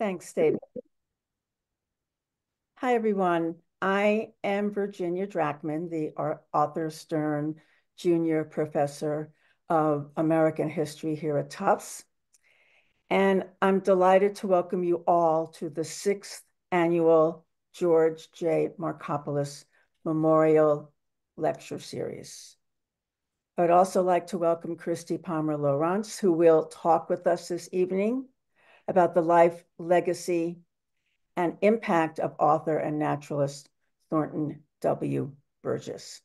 Thanks, David. Hi, everyone. I am Virginia Drachman, the Arthur Stern Junior Professor of American History here at Tufts. And I'm delighted to welcome you all to the sixth annual George J. Marcopoulos Memorial Lecture Series. I'd also like to welcome Christie Palmer Lowrance, who will talk with us this evening about the life, legacy, and impact of author and naturalist Thornton W. Burgess.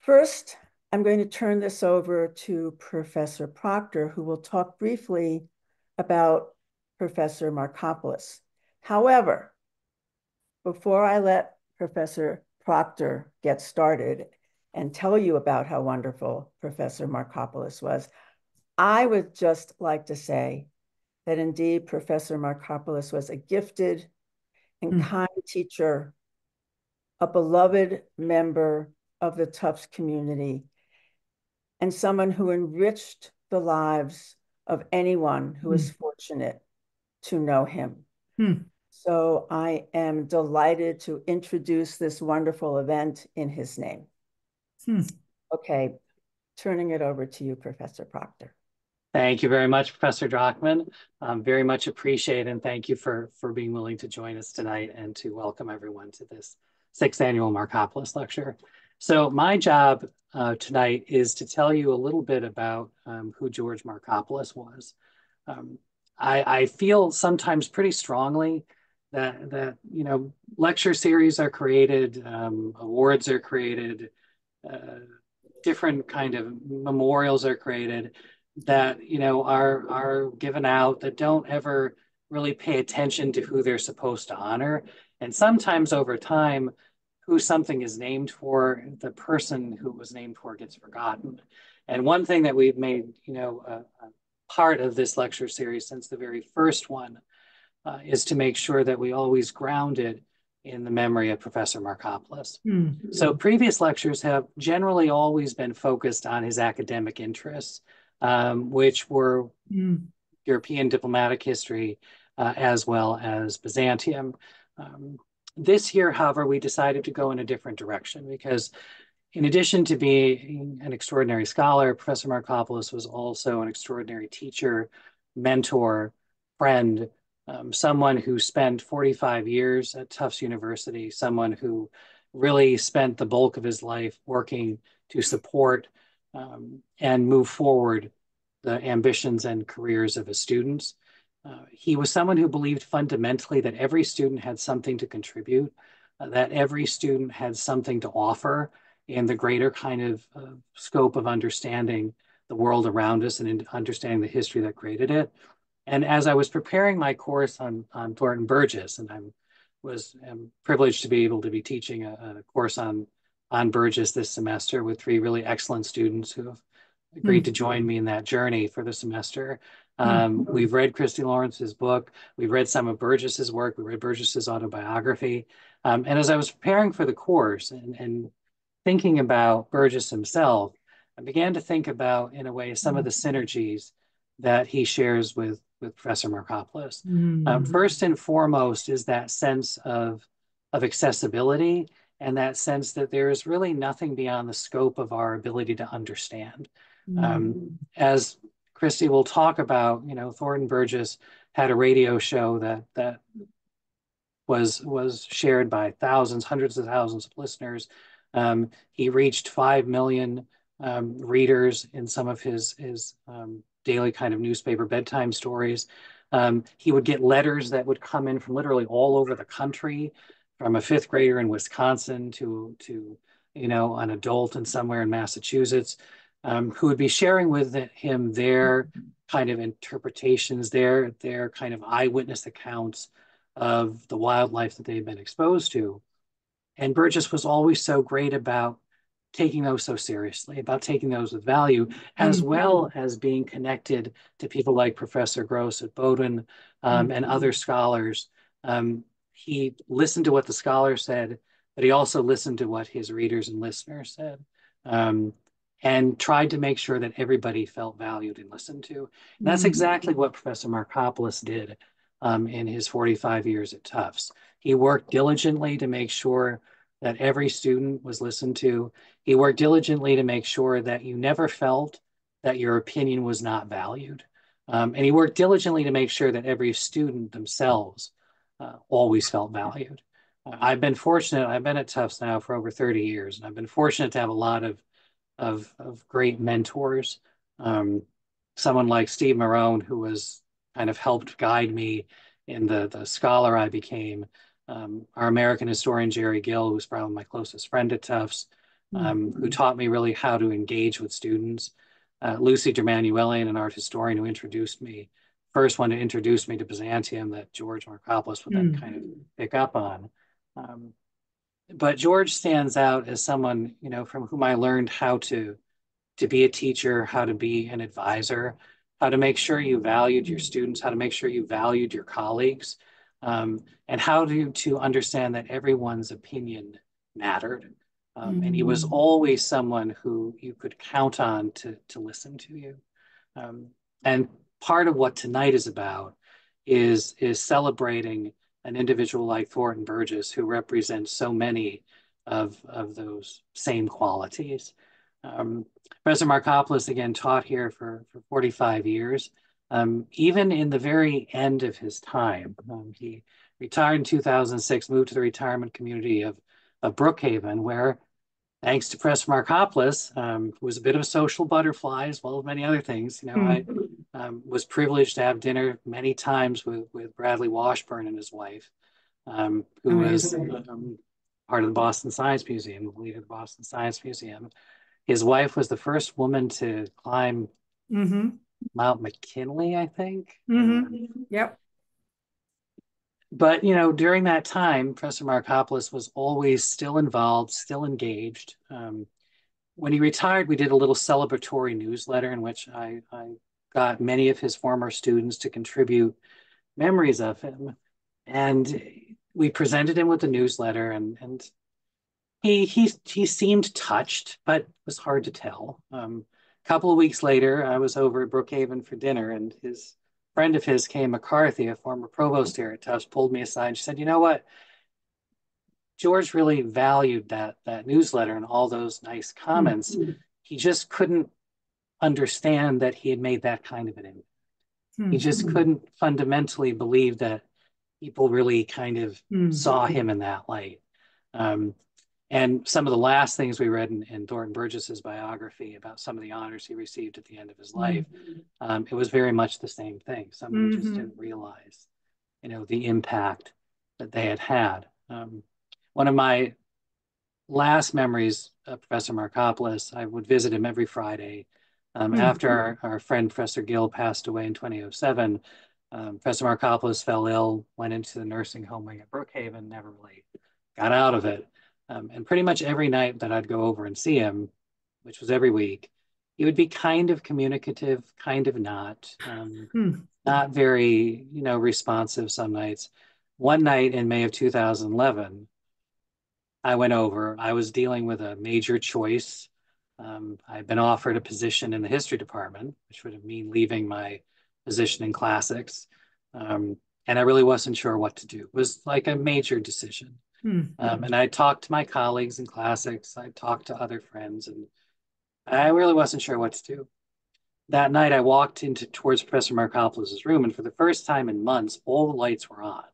First, I'm going to turn this over to Professor Proctor, who will talk briefly about Professor Marcopoulos. However, before I let Professor Proctor get started and tell you about how wonderful Professor Marcopoulos was, I would just like to say that indeed Professor Marcopoulos was a gifted and mm. kind teacher, a beloved member of the Tufts community, and someone who enriched the lives of anyone who mm. is fortunate to know him. Mm. So I am delighted to introduce this wonderful event in his name. Hmm. Okay, turning it over to you, Professor Proctor. Thank you very much, Professor Drachman. Um, very much appreciate and thank you for, for being willing to join us tonight and to welcome everyone to this sixth annual Marcopoulos lecture. So my job uh, tonight is to tell you a little bit about um, who George Marcopoulos was. Um, I, I, feel sometimes pretty strongly that, that, you know, lecture series are created, um, awards are created, uh, different kind of memorials are created that you know are are given out that don't ever really pay attention to who they're supposed to honor and sometimes over time who something is named for the person who was named for gets forgotten and one thing that we've made you know a, a part of this lecture series since the very first one uh, is to make sure that we always ground it in the memory of Professor Marcopoulos. Mm-hmm. So previous lectures have generally always been focused on his academic interests um, which were mm. European diplomatic history uh, as well as Byzantium. Um, this year, however, we decided to go in a different direction because in addition to being an extraordinary scholar, Professor Marcopoulos was also an extraordinary teacher, mentor, friend, um, someone who spent 45 years at Tufts University, someone who really spent the bulk of his life working to support um, and move forward the ambitions and careers of his students. Uh, he was someone who believed fundamentally that every student had something to contribute, uh, that every student had something to offer in the greater kind of uh, scope of understanding the world around us and understanding the history that created it. And as I was preparing my course on, on Thornton Burgess, and I was am privileged to be able to be teaching a, a course on on Burgess this semester with three really excellent students who have agreed mm. to join me in that journey for the semester. Hmm. Um, mm. We've read Christie Lowrance's book. We've read some of Burgess's work. We read Burgess's autobiography. Um, and as I was preparing for the course and, and, thinking about Burgess himself, I began to think about, in a way, some mm. of the synergies that he shares with, with Professor Marcopoulos. Um, first and foremost is that sense of, of accessibility and that sense that there is really nothing beyond the scope of our ability to understand. Mm. Um, as Christie will talk about, you know, Thornton Burgess had a radio show that that was was shared by thousands, hundreds of thousands of listeners. Um, he reached five million um, readers in some of his his um, daily kind of newspaper bedtime stories. Um, he would get letters that would come in from literally all over the country from a fifth grader in Wisconsin to to you know an adult in somewhere in Massachusetts um, who would be sharing with him their kind of interpretations, their their kind of eyewitness accounts of the wildlife that they've been exposed to. And Burgess was always so great about taking those so seriously, about taking those with value, as mm-hmm. well as being connected to people like Professor Gross at Bowdoin um, mm-hmm. and other scholars um, he listened to what the scholar said, but he also listened to what his readers and listeners said. Um, and tried to make sure that everybody felt valued and listened to. And that's mm-hmm. exactly what Professor Marcopoulos did. um, in his 45 years at Tufts. He worked diligently to make sure that every student was listened to. He worked diligently to make sure that you never felt that your opinion was not valued. Um, and he worked diligently to make sure that every student themselves uh, always felt valued. Uh, I've been fortunate, I've been at Tufts now for over 30 years, and I've been fortunate to have a lot of, of, of great mentors. Um, someone like Steve Marrone, who was kind of helped guide me in the, the scholar I became. Um, our American historian, Jerry Gill, who's probably my closest friend at Tufts, um, who taught me really how to engage with students uh, Lucy Der Manuelian, an art historian who introduced me, first one to introduce me to Byzantium that George Marcopoulos would then mm. kind of pick up on. Um, but George stands out as someone, you know, from whom I learned how to to be a teacher, how to be an advisor, how to make sure you valued your students, how to make sure you valued your colleagues, um, and how to, to understand that everyone's opinion mattered. Um, mm-hmm. And he was mm. always someone who you could count on to, to listen to you. Um, and part of what tonight is about is, is celebrating an individual like Thornton Burgess who represents so many of, of those same qualities. Um, Professor Marcopoulos, again, taught here for, for 45 years. Um, even in the very end of his time, um, he retired in 2006, moved to the retirement community of, of Brookhaven, where thanks to Professor Marcopoulos, um, who was a bit of a social butterfly as well as many other things. You know, mm-hmm. I um, was privileged to have dinner many times with, with Bradford Washburn and his wife, um, who was um, part of the Boston Science Museum, the leader of the Boston Science Museum. His wife was the first woman to climb mm-hmm. Mount McKinley, I think. Mm-hmm. Yep but you know during that time professor marcopoulos was always still involved still engaged. Um, when he retired we did a little celebratory newsletter in which I, I, got many of his former students to contribute memories of him. And we presented him with the newsletter and, and he, he, he seemed touched but it was hard to tell. Um, a couple of weeks later i was over at brookhaven for dinner and his friend of his, Kay McCarthy, a former provost here at Tufts, pulled me aside. She said, "You know what? George really valued that that newsletter and all those nice comments. Mm-hmm. He just couldn't understand that he had made that kind of an impact. Mm-hmm. He just couldn't fundamentally believe that people really kind of mm-hmm. saw him in that light." Um, and some of the last things we read in, in Thornton Burgess's biography about some of the honors he received at the end of his life, mm-hmm. um, it was very much the same thing. Someone mm-hmm. just didn't realize, you know, the impact that they had had. Um, one of my last memories of Professor Marcopoulos, I would visit him every Friday. Um, mm-hmm. After our, our, friend Professor Gill passed away in 2007, um, Professor Marcopoulos fell ill, went into the nursing home wing at Brookhaven, never really got out of it. Um, and pretty much every night that I'd go over and see him, which was every week, he would be kind of communicative, kind of not, um, hmm. not very, you know, responsive some nights. One night in May of 2011, I went over. I was dealing with a major choice. Um, I'd been offered a position in the history department, which would mean leaving my position in classics. Um, and I really wasn't sure what to do. It was like a major decision. Hmm. Um, and I talked to my colleagues in classics. I talked to other friends, and I really wasn't sure what to do. That night, I walked into towards Professor Marcopoulos's room, and for the first time in months, all the lights were on,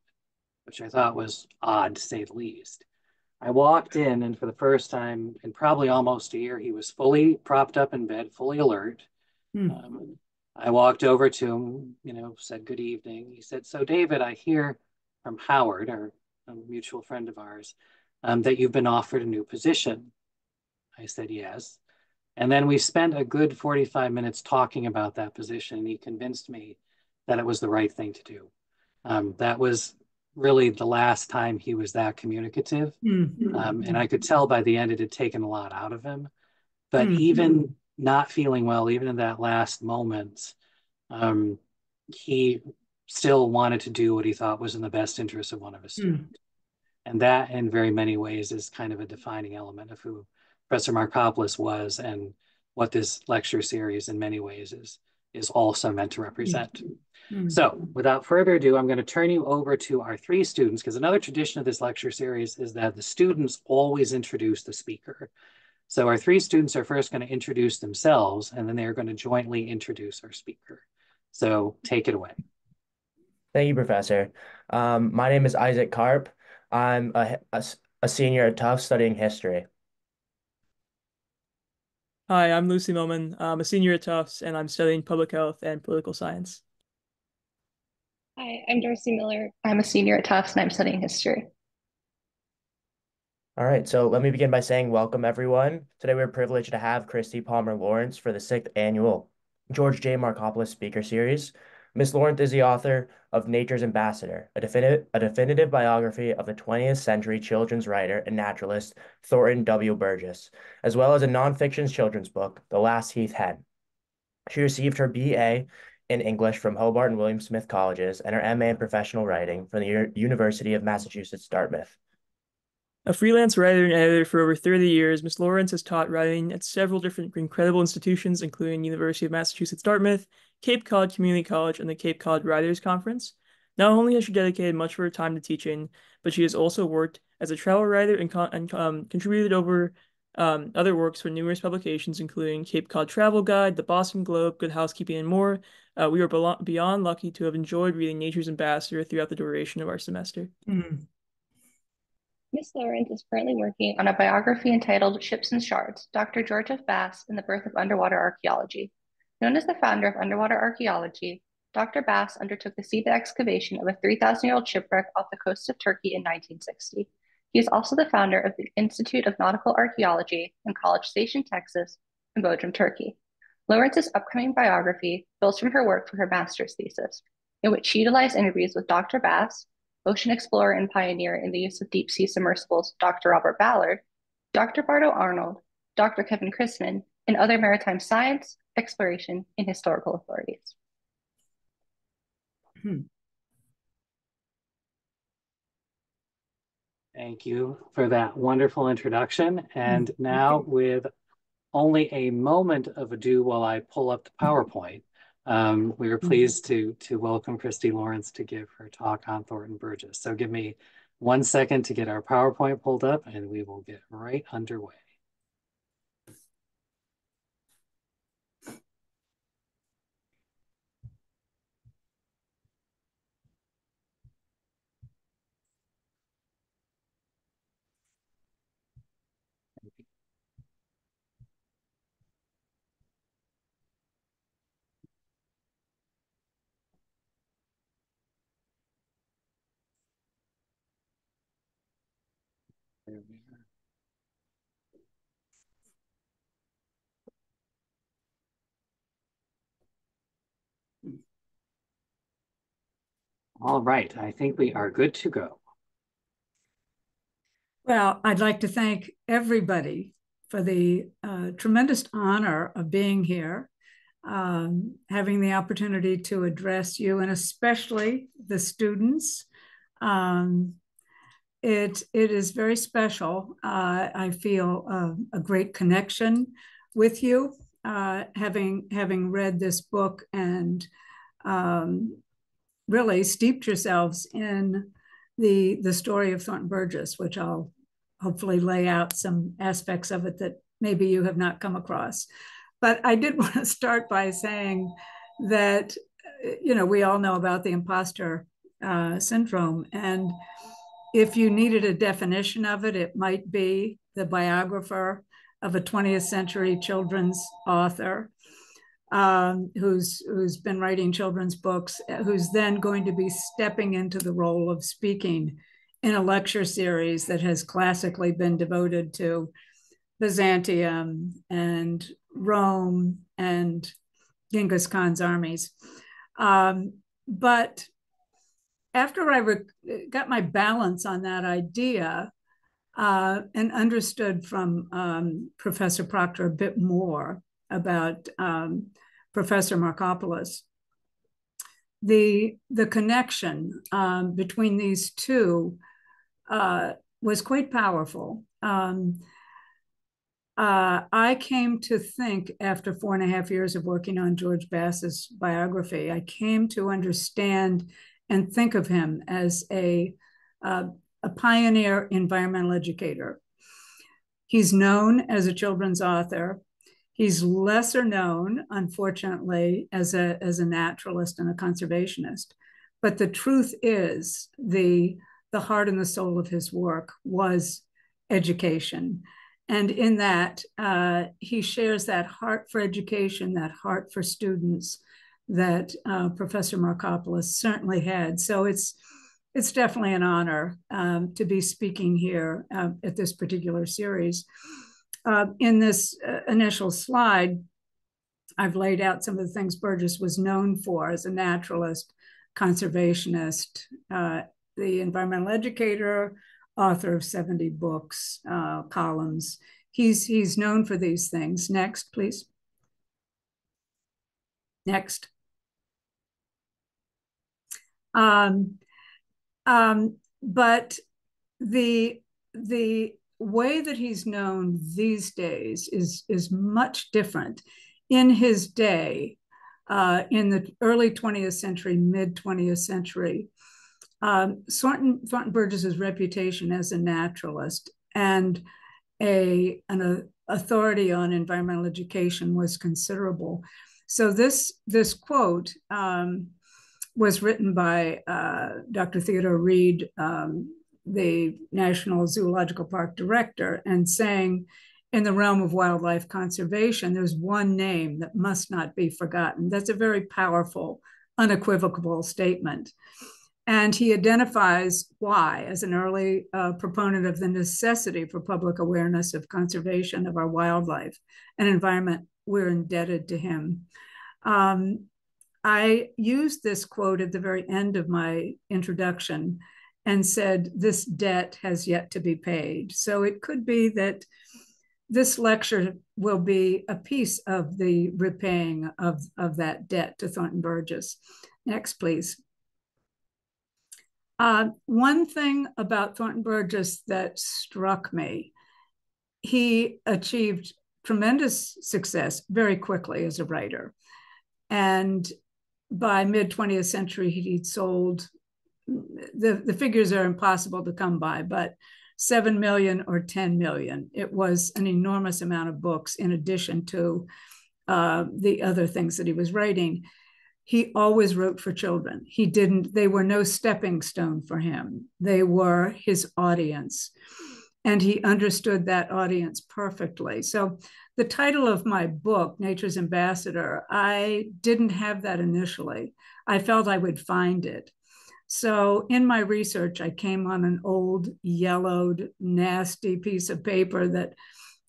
which I thought was odd to say the least. I walked in, and for the first time in probably almost a year, he was fully propped up in bed, fully alert. Hmm. Um, I walked over to him, you know, said good evening. He said, "So, David, I hear from Howard, our a mutual friend of ours, um, that you've been offered a new position. I said, yes. And then we spent a good 45 minutes talking about that position. And he convinced me that it was the right thing to do. Um, that was really the last time he was that communicative. Mm-hmm. Um, and I could tell by the end it had taken a lot out of him. But mm-hmm. even not feeling well, even in that last moment, um, he still wanted to do what he thought was in the best interest of one of his hmm. students. Mm. And that, in very many ways, is kind of a defining element of who Professor Marcopoulos was and what this lecture series, in many ways, is is also meant to represent. Mm. So without further ado, I'm going to turn you over to our three students because another tradition of this lecture series is that the students always introduce the speaker. So our three students are first going to introduce themselves and then they're going to jointly introduce our speaker. So take it away. Thank you, Professor. Um, my name is Isaac Karp. I'm a, a, a senior at Tufts studying history. Hi, I'm Lucy Millman. I'm a senior at Tufts and I'm studying public health and political science. Hi, I'm Darcy Miller. I'm a senior at Tufts and I'm studying history. All right, so let me begin by saying welcome, everyone. Today we're privileged to have Christie Palmer Lowrance for the sixth annual George J. Marcopoulos Speaker Series. Ms. Lowrance is the author of Nature's Ambassador, a definitive, a definitive biography of the 20th century children's writer and naturalist Thornton W. Burgess, as well as a nonfiction children's book, The Last Heath Hen. She received her BA in English from Hobart and William Smith Colleges and her MA in Professional Writing from the U University of Massachusetts Dartmouth. A freelance writer and editor for over 30 years, Ms. Lowrance has taught writing at several different incredible institutions, including University of Massachusetts Dartmouth, Cape Cod Community College, and the Cape Cod Writers Conference. Not only has she dedicated much of her time to teaching, but she has also worked as a travel writer and, and um, contributed over um, other works for numerous publications, including Cape Cod Travel Guide, the Boston Globe, Good Housekeeping, and more. Uh, we are beyond lucky to have enjoyed reading Nature's Ambassador throughout the duration of our semester. Mm. Miss Lowrance is currently working on a biography entitled Ships and Shards, Dr. George F. Bass and the Birth of Underwater Archaeology. Known as the founder of underwater archaeology, Dr. Bass undertook the seabed excavation of a 3,000-year-old shipwreck off the coast of Turkey in 1960. He is also the founder of the Institute of Nautical Archaeology in College Station, Texas, and Bodrum, Turkey. Lowrance's upcoming biography builds from her work for her master's thesis, in which she utilized interviews with Dr. Bass, ocean explorer and pioneer in the use of deep sea submersibles, Dr. Robert Ballard, Dr. Bardo Arnold, Dr. Kevin Crisman, and other maritime science, exploration, and historical authorities. Hmm. Thank you for that wonderful introduction. And mm-hmm. now with only a moment of ado while I pull up the PowerPoint, um, we are mm-hmm. pleased to, to welcome Christie Lowrance to give her talk on Thornton Burgess. So give me one second to get our PowerPoint pulled up and we will get right underway. All right, I think we are good to go. Well, I'd like to thank everybody for the uh, tremendous honor of being here, um, having the opportunity to address you, and especially the students. Um, it, it is very special. Uh, I feel uh, a great connection with you, uh, having, having read this book and um, really steeped yourselves in the, the story of Thornton Burgess, which I'll hopefully lay out some aspects of it that maybe you have not come across. But I did want to start by saying that, you know, we all know about the imposter uh, syndrome. And if you needed a definition of it, it might be the biographer of a 20th century children's author um, who's who's been writing children's books, who's then going to be stepping into the role of speaking in a lecture series that has classically been devoted to Byzantium and Rome and Genghis Khan's armies. Um, but after I got my balance on that idea uh, and understood from um, Professor Proctor a bit more about um, Professor Marcopoulos, the, the connection um, between these two uh, was quite powerful. Um, uh, I came to think after four and a half years of working on George Bass's biography, I came to understand and think of him as a, uh, a pioneer environmental educator. He's known as a children's author. He's lesser known, unfortunately, as a, as a naturalist and a conservationist. But the truth is, the, the heart and the soul of his work was education. And in that, uh, he shares that heart for education, that heart for students that uh, Professor Marcopoulos certainly had. So it's it's definitely an honor um, to be speaking here uh, at this particular series. Uh, in this uh, initial slide, I've laid out some of the things Burgess was known for as a naturalist, conservationist, uh, the environmental educator, author of 70 books, uh, columns. He's, he's known for these things. Next, please. Next. Um, um, but the, the way that he's known these days is, is much different. In his day, uh, in the early 20th century, mid 20th century, um, Thornton, Thornton Burgess's reputation as a naturalist and a, an authority on environmental education was considerable. So this, this quote um, was written by uh, Dr. Theodore Reed, um, the National Zoological Park director, and saying, in the realm of wildlife conservation, there's one name that must not be forgotten. That's a very powerful, unequivocal statement. And he identifies why as an early uh, proponent of the necessity for public awareness of conservation of our wildlife and environment. We're indebted to him. Um, I used this quote at the very end of my introduction and said, This debt has yet to be paid. So it could be that this lecture will be a piece of the repaying of, of that debt to Thornton Burgess. Next, please. Uh, one thing about Thornton Burgess that struck me, he achieved tremendous success very quickly as a writer. And by mid 20th century, he'd sold the, the figures are impossible to come by, but 7 million or 10 million. It was an enormous amount of books in addition to uh, the other things that he was writing he always wrote for children. He didn't, they were no stepping stone for him, they were his audience. And he understood that audience perfectly. So, the title of my book, Nature's Ambassador, I didn't have that initially. I felt I would find it. So, in my research, I came on an old, yellowed, nasty piece of paper that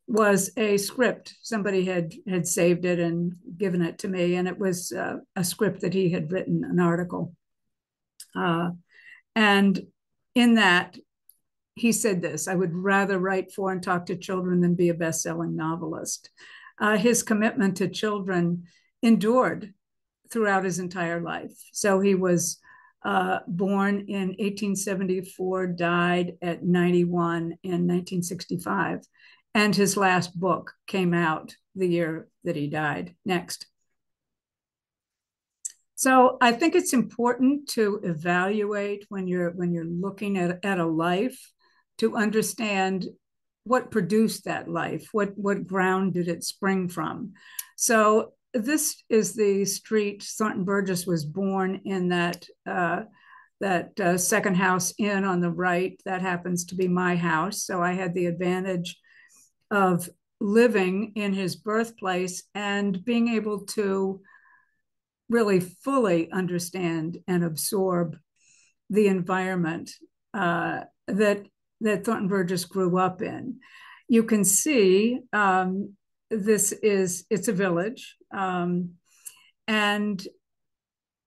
was a script. Somebody had had saved it and given it to me, and it was uh, a script that he had written, an article. Uh, and in that, he said this: "I would rather write for and talk to children than be a best-selling novelist." Uh, his commitment to children endured throughout his entire life. So he was uh, born in 1874, died at 91 in 1965 and his last book came out the year that he died. Next. So I think it's important to evaluate when you're when you're looking at, at a life to understand what produced that life, what what ground did it spring from. So this is the street Thornton Burgess was born in that uh, that uh, second house in on the right. That happens to be my house. So I had the advantage of living in his birthplace and being able to really fully understand and absorb the environment uh, that that Thornton Burgess grew up in. You can see um, this is it's a village, um, and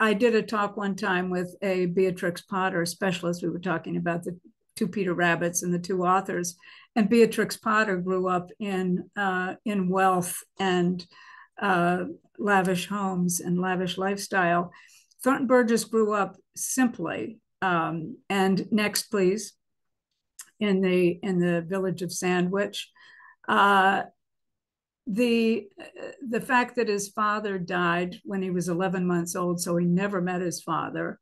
I did a talk one time with a Beatrix Potter specialist. We were talking about the two Peter Rabbits and the two authors, and Beatrix Potter grew up in uh, in wealth and uh, lavish homes and lavish lifestyle. Thornton Burgess grew up simply. Um, and next, please, in the in the village of Sandwich, uh, the the fact that his father died when he was 11 months old, so he never met his father,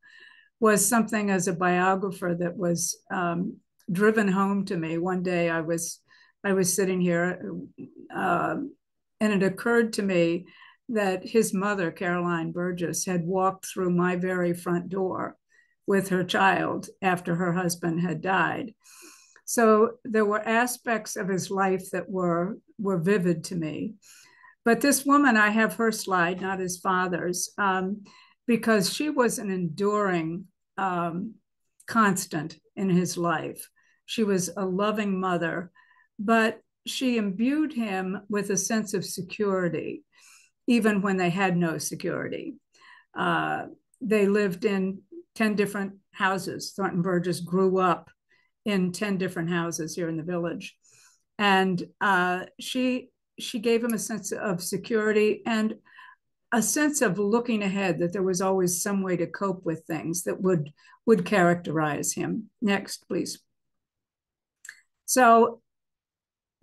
was something as a biographer that was um, driven home to me. One day I was I was sitting here, uh, and it occurred to me that his mother, Caroline Burgess, had walked through my very front door with her child after her husband had died. So there were aspects of his life that were were vivid to me. But this woman, I have her slide, not his father's, um, because she was an enduring um, constant in his life. She was a loving mother, but she imbued him with a sense of security, even when they had no security. Uh, they lived in 10 different houses. Thornton Burgess grew up in 10 different houses here in the village. And uh, she she gave him a sense of security and a sense of looking ahead that there was always some way to cope with things that would would characterize him. Next, please. So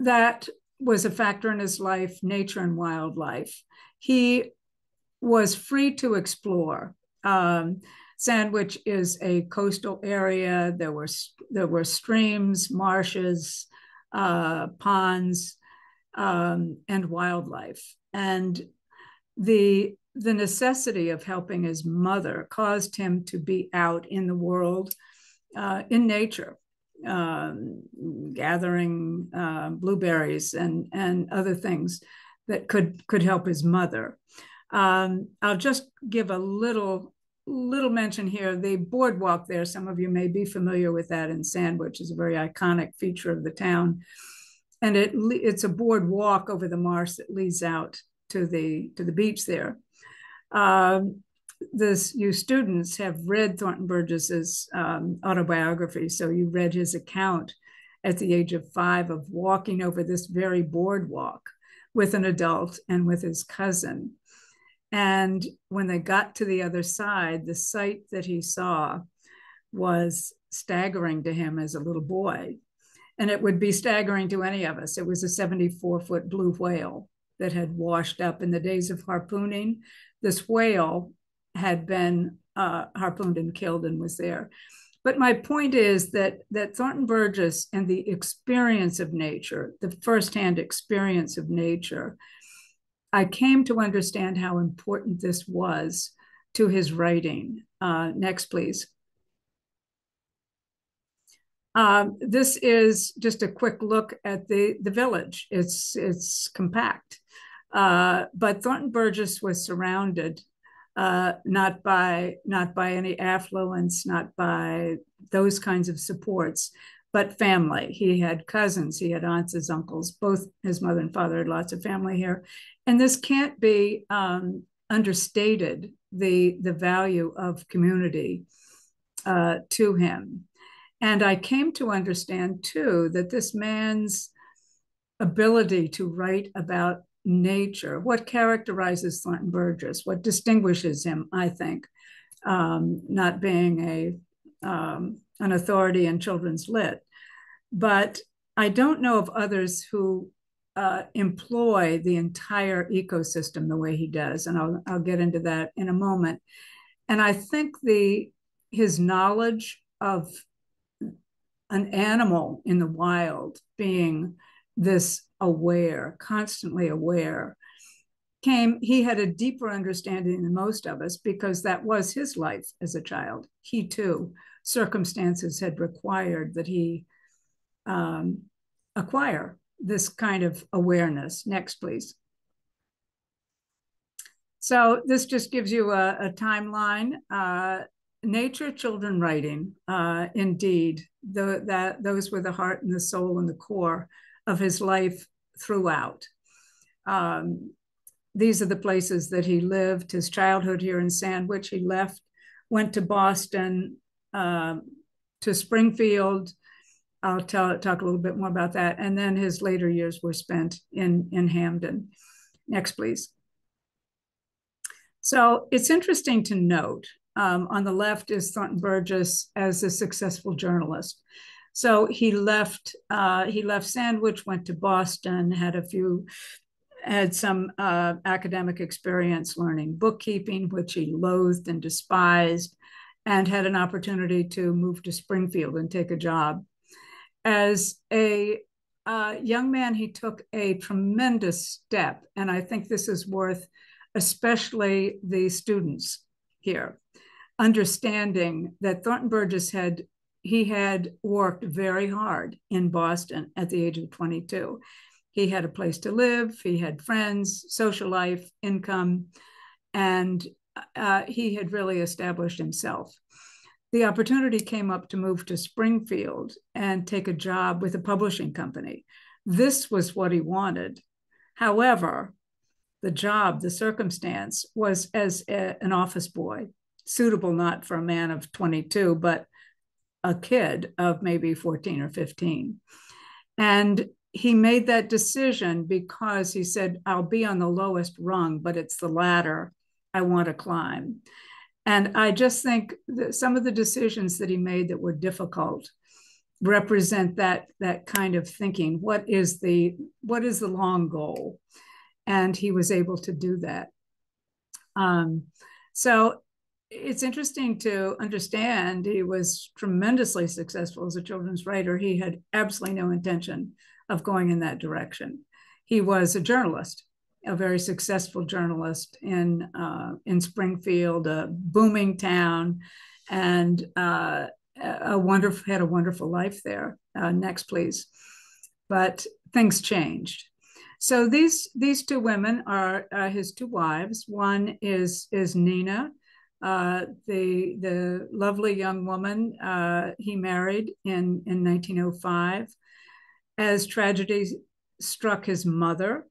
that was a factor in his life, nature and wildlife. He was free to explore. Um, Sandwich is a coastal area. There were there were streams, marshes, uh, ponds, um, and wildlife. And the the necessity of helping his mother caused him to be out in the world, uh, in nature, um, gathering uh, blueberries and and other things that could could help his mother. Um, I'll just give a little little mention here. The boardwalk there, some of you may be familiar with that in Sandwich, is a very iconic feature of the town, and it it's a boardwalk over the marsh that leads out to the to the beach there. Um, this you students have read Thornton Burgess's um, autobiography, so you read his account at the age of five of walking over this very boardwalk with an adult and with his cousin. And when they got to the other side, the sight that he saw was staggering to him as a little boy. And it would be staggering to any of us. It was a 74 foot blue whale that had washed up in the days of harpooning. This whale had been uh, harpooned and killed and was there. But my point is that that Thornton Burgess and the experience of nature, the firsthand experience of nature, I came to understand how important this was to his writing. Uh, next, please. Um, this is just a quick look at the, the village. It's, it's compact. Uh, but Thornton Burgess was surrounded uh, not by not by any affluence, not by those kinds of supports, but family. He had cousins, he had aunts, his uncles. Both his mother and father had lots of family here, and this can't be um, understated. The the value of community uh, to him, and I came to understand too that this man's ability to write about nature, what characterizes Thornton Burgess, what distinguishes him, I think, um, not being a um, an authority in children's lit. But I don't know of others who uh, employ the entire ecosystem the way he does, and I'll I'll get into that in a moment. And I think the his knowledge of an animal in the wild being this aware, constantly aware, came, he had a deeper understanding than most of us because that was his life as a child. He too, circumstances had required that he um, acquire this kind of awareness. Next, please. So this just gives you a, a timeline. Uh, nature, children writing, uh, indeed, the, that those were the heart and the soul and the core of his life throughout. Um, these are the places that he lived. His childhood here in Sandwich, he left, went to Boston, uh, to Springfield. I'll tell, talk a little bit more about that. And then his later years were spent in, in Hampden. Next, please. So it's interesting to note um, on the left is Thornton Burgess as a successful journalist. So he left. Uh, he left Sandwich, went to Boston, had a few had some uh, academic experience learning bookkeeping, which he loathed and despised, and had an opportunity to move to Springfield and take a job. As a uh, young man, he took a tremendous step, and I think this is worth especially the students here understanding that Thornton Burgess had he had worked very hard in Boston at the age of 22. He had a place to live, he had friends, social life, income, and uh, he had really established himself. The opportunity came up to move to Springfield and take a job with a publishing company. This was what he wanted. However, the job, the circumstance was as a, an office boy, suitable not for a man of 22, but a kid of maybe 14 or 15. And he made that decision because he said, I'll be on the lowest rung, but it's the ladder I want to climb. And I just think that some of the decisions that he made that were difficult represent that that kind of thinking. What is the what is the long goal? And he was able to do that. Um, so it's interesting to understand he was tremendously successful as a children's writer. He had absolutely no intention of going in that direction. He was a journalist, a very successful journalist in uh, in Springfield, a booming town, and uh, a wonderful had a wonderful life there. Uh, next, please. But things changed. So these these two women are his two wives. One is is Nina uh, the the lovely young woman uh, he married in in 1905. As tragedy struck his mother,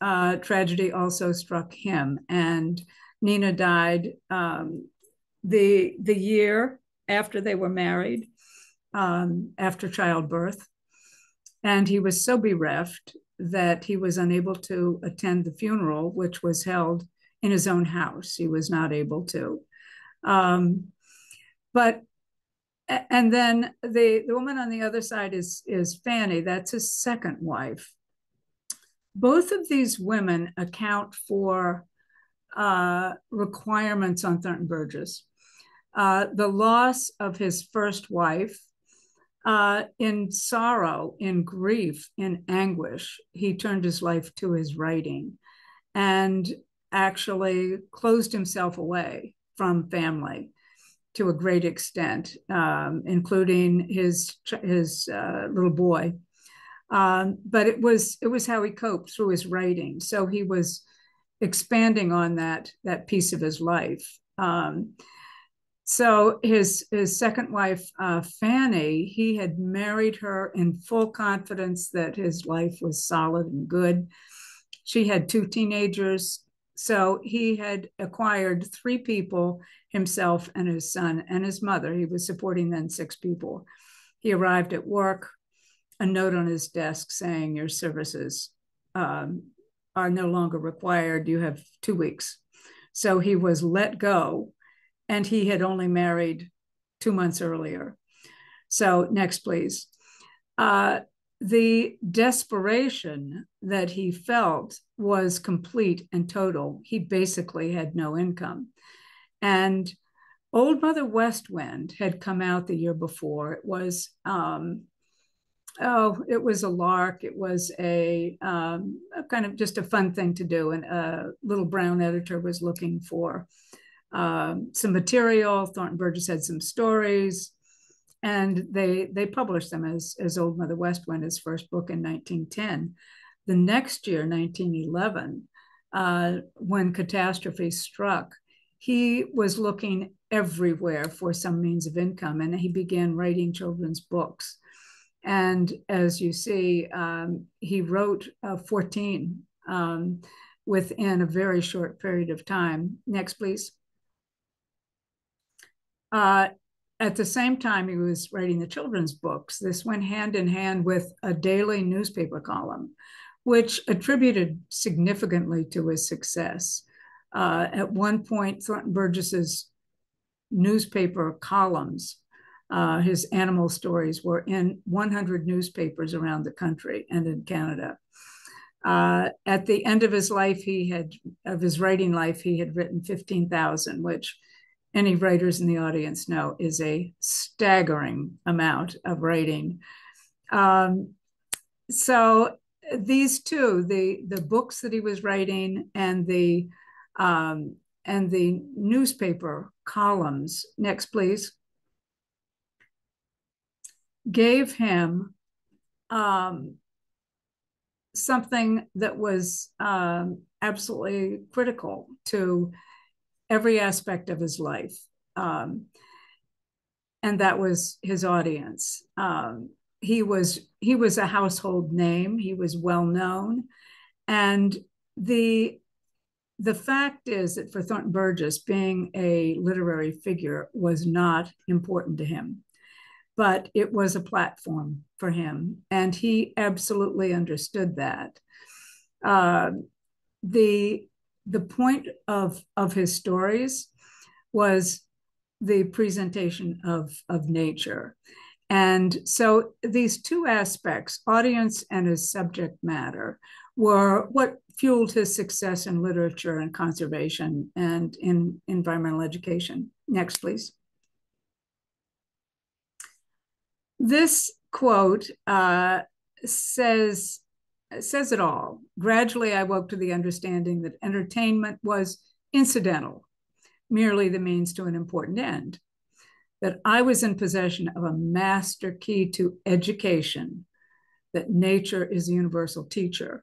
uh, tragedy also struck him, and Nina died um, the the year after they were married, um, after childbirth, and he was so bereft that he was unable to attend the funeral, which was held in his own house. He was not able to. Um, but and then the, the woman on the other side is is Fanny. That's his second wife. Both of these women account for uh, requirements on Thornton Burgess. Uh, the loss of his first wife, uh, in sorrow, in grief, in anguish, he turned his life to his writing and actually closed himself away from family to a great extent, um, including his his uh, little boy. Um, but it was it was how he coped through his writing. So he was expanding on that that piece of his life. Um, so his his second wife, uh, Fanny, he had married her in full confidence that his life was solid and good. She had two teenagers. So he had acquired three people himself and his son and his mother. He was supporting then six people. He arrived at work, a note on his desk saying, Your services um, are no longer required. You have two weeks. So he was let go, and he had only married two months earlier. So, next, please. Uh, the desperation that he felt was complete and total. He basically had no income. And Old Mother West Wind had come out the year before. It was, um, oh, it was a lark. It was a, um, a, kind of just a fun thing to do. And a Little Brown editor was looking for um, some material. Thornton Burgess had some stories and they they published them as as Old Mother West Wind, his first book in 1910. The next year, 1911, uh, when catastrophe struck, he was looking everywhere for some means of income, and he began writing children's books. And as you see, um, he wrote uh, 14 um, within a very short period of time. Next, please. Uh, at the same time he was writing the children's books, this went hand in hand with a daily newspaper column, which attributed significantly to his success. Uh, at one point, Thornton Burgess's newspaper columns, uh, his animal stories, were in 100 newspapers around the country and in Canada. Uh, at the end of his life, he had of his writing life, he had written fifteen thousand, which any writers in the audience know is a staggering amount of writing. Um, so these two, the the books that he was writing and the um, and the newspaper columns. Next, please. Gave him um, something that was um, absolutely critical to every aspect of his life. Um, and that was his audience. Um, he was he was a household name. He was well known, and the the fact is that for Thornton Burgess, being a literary figure was not important to him, but it was a platform for him, and he absolutely understood that. Uh, the the point of of his stories was the presentation of of nature. And so these two aspects audience and his subject matter were what fueled his success in literature and conservation and in environmental education. Next please this quote uh, says says it all. Gradually, I woke to the understanding that entertainment was incidental, merely the means to an important end. That I was in possession of a master key to education, that nature is a universal teacher.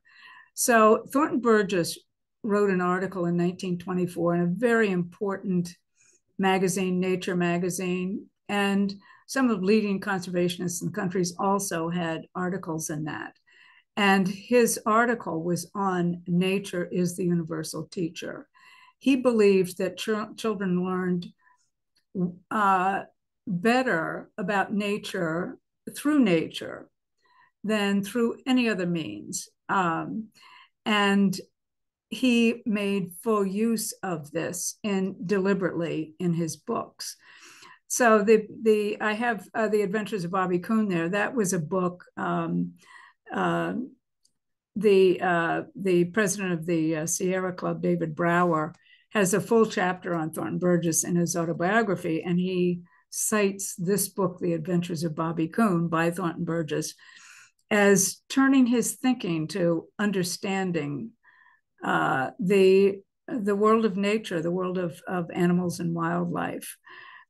So, Thornton Burgess wrote an article in 1924 in a very important magazine, Nature magazine, and some of leading conservationists in the countries also had articles in that. And his article was on nature is the universal teacher. He believed that ch- children learned uh, better about nature through nature than through any other means. Um, and he made full use of this in deliberately in his books. So the the I have uh, the Adventures of Bobby Coon there. That was a book um, uh, the uh, the president of the uh, Sierra Club, David Brower, has a full chapter on Thornton Burgess in his autobiography, and he cites this book, The Adventures of Bobby Coon by Thornton Burgess, as turning his thinking to understanding uh, the the world of nature, the world of, of animals and wildlife.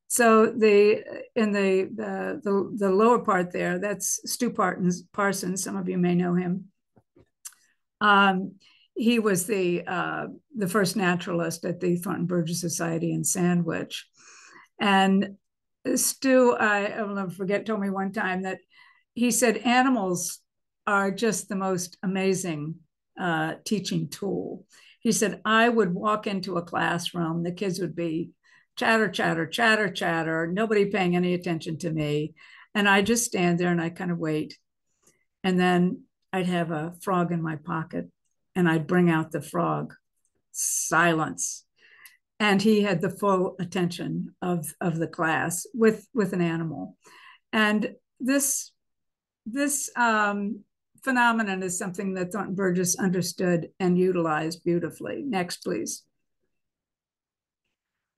So the in the, the the the lower part there, that's Stu Parsons. Parsons. Some of you may know him. Um, he was the uh, the first naturalist at the Thornton Burgess Society in Sandwich, and Stu, I, I will never forget, told me one time that he said animals are just the most amazing uh, teaching tool. He said I would walk into a classroom, the kids would be chatter, chatter, chatter, chatter, nobody paying any attention to me. And I just stand there and I kind of wait. And then I'd have a frog in my pocket and I'd bring out the frog. Silence. And he had the full attention of, of the class with, with an animal. And this, this um, phenomenon is something that Thornton Burgess understood and utilized beautifully. Next, please.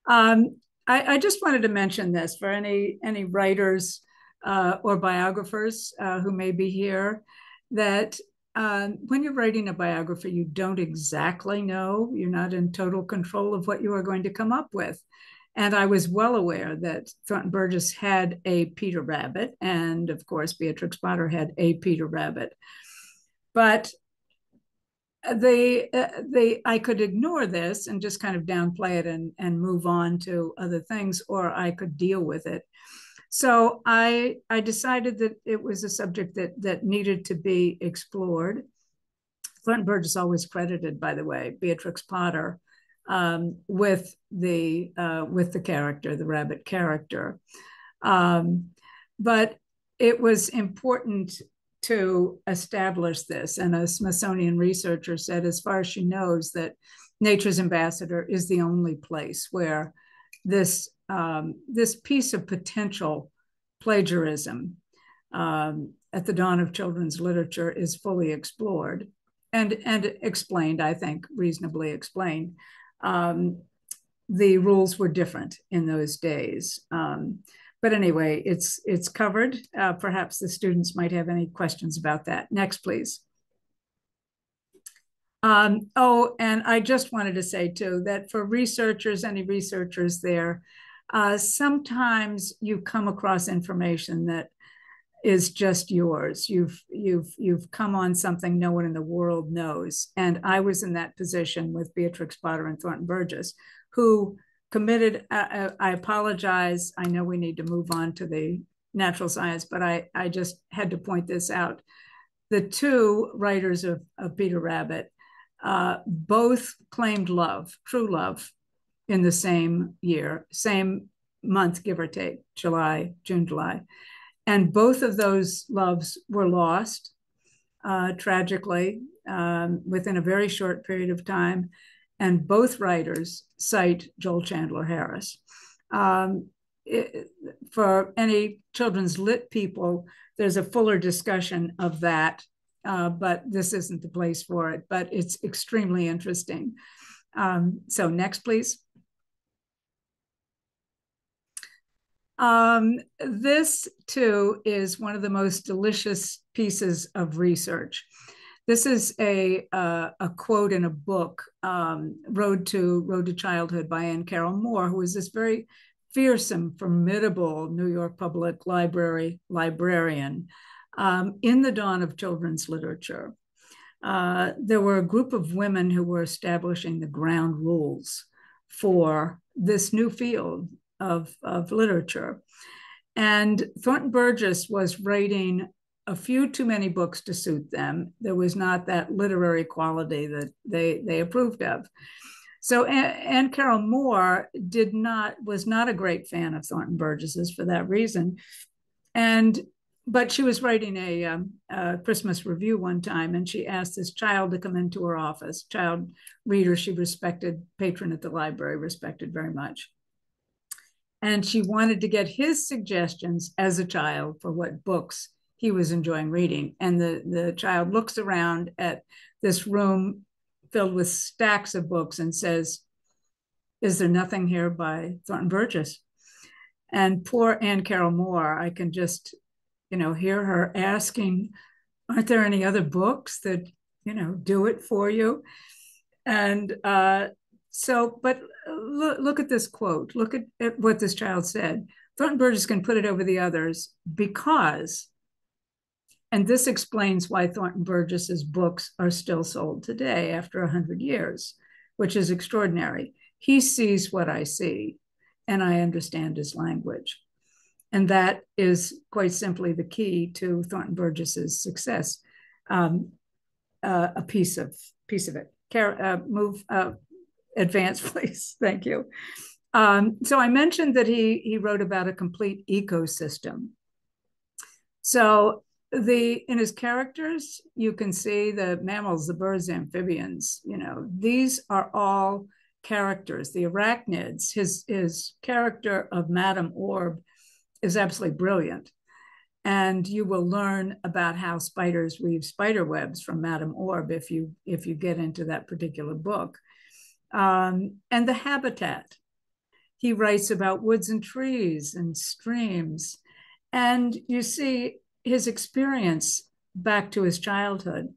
Um, I, I, just wanted to mention this for any any writers uh, or biographers uh, who may be here, that uh, when you're writing a biography, you don't exactly know, you're not in total control of what you are going to come up with. And I was well aware that Thornton Burgess had a Peter Rabbit, and of course, Beatrix Potter had a Peter Rabbit. But they uh, they I could ignore this and just kind of downplay it and and move on to other things, or I could deal with it. So I I decided that it was a subject that that needed to be explored. Thornton Burgess always credited, by the way, Beatrix Potter um, with the uh, with the character, the rabbit character. Um, but it was important to establish this. And a Smithsonian researcher said, as far as she knows, that Nature's Ambassador is the only place where this um, this piece of potential plagiarism um, at the dawn of children's literature is fully explored. and and explained, I think, reasonably explained. Um, the rules were different in those days. Um, but anyway, it's it's covered. Uh, perhaps the students might have any questions about that. Next, please. Um, oh, and I just wanted to say too that for researchers, any researchers there, uh, sometimes you come across information that is just yours. You've you've you've come on something no one in the world knows. And I was in that position with Beatrix Potter and Thornton Burgess, who committed. Uh, I apologize. I know we need to move on to the natural science, but I I just had to point this out. The two writers of, of Peter Rabbit uh, both claimed love, true love, in the same year, same month, give or take, July, June, July. And both of those loves were lost uh, tragically um, within a very short period of time. And both writers cite Joel Chandler Harris. Um, it, for any children's lit people, there's a fuller discussion of that, uh, but this isn't the place for it. But it's extremely interesting. Um, so, next, please. Um, this too is one of the most delicious pieces of research. This is a uh, a quote in a book, um, "Road to Road to Childhood" by Anne Carroll Moore, who was this very fearsome, formidable New York Public Library librarian um, in the dawn of children's literature. Uh, there were a group of women who were establishing the ground rules for this new field of, of literature. And Thornton Burgess was writing a few too many books to suit them. There was not that literary quality that they, they approved of. So Anne Carroll Moore did not was not a great fan of Thornton Burgess's for that reason, and but she was writing a, um, a, Christmas review one time, and she asked this child to come into her office. Child reader she respected, patron at the library, respected very much and she wanted to get his suggestions as a child for what books he was enjoying reading. And the, the child looks around at this room filled with stacks of books and says, Is there nothing here by Thornton Burgess? And poor Anne Carroll Moore, I can just, you know, hear her asking, Aren't there any other books that, you know, do it for you? And uh, so, but look, look at this quote. Look at, at what this child said. Thornton Burgess can put it over the others because, and this explains why Thornton Burgess's books are still sold today after 100 years, which is extraordinary. He sees what I see, and I understand his language. And that is quite simply the key to Thornton Burgess's success. Um, uh, a piece of piece of it. Care, uh, move uh, advance, please. Thank you. Um, so I mentioned that he he wrote about a complete ecosystem. So the in his characters, you can see the mammals, the birds, amphibians. You know, these are all characters. The arachnids. His his character of Madame Orb is absolutely brilliant. And you will learn about how spiders weave spider webs from Madame Orb if you if you get into that particular book um, and the habitat. He writes about woods and trees and streams. And you see his experience back to his childhood.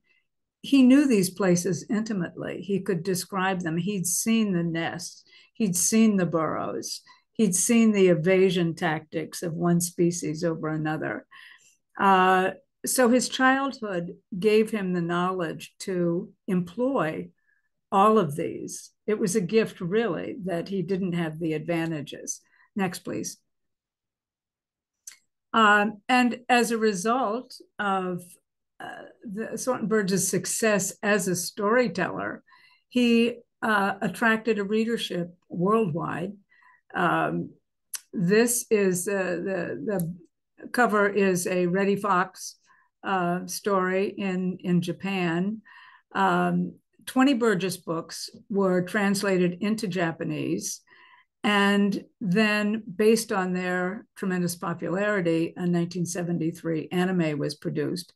He knew these places intimately. He could describe them. He'd seen the nests, he'd seen the burrows, he'd seen the evasion tactics of one species over another. Uh, so his childhood gave him the knowledge to employ all of these. It was a gift, really, that he didn't have the advantages. Next, please. Um, and as a result of uh, the Thornton Burgess' success as a storyteller, he uh, attracted a readership worldwide. Um, this is uh, the the cover is a Reddy Fox uh, story in in Japan. Um, 20 Burgess books were translated into Japanese. And then, based on their tremendous popularity, in 1973, anime was produced.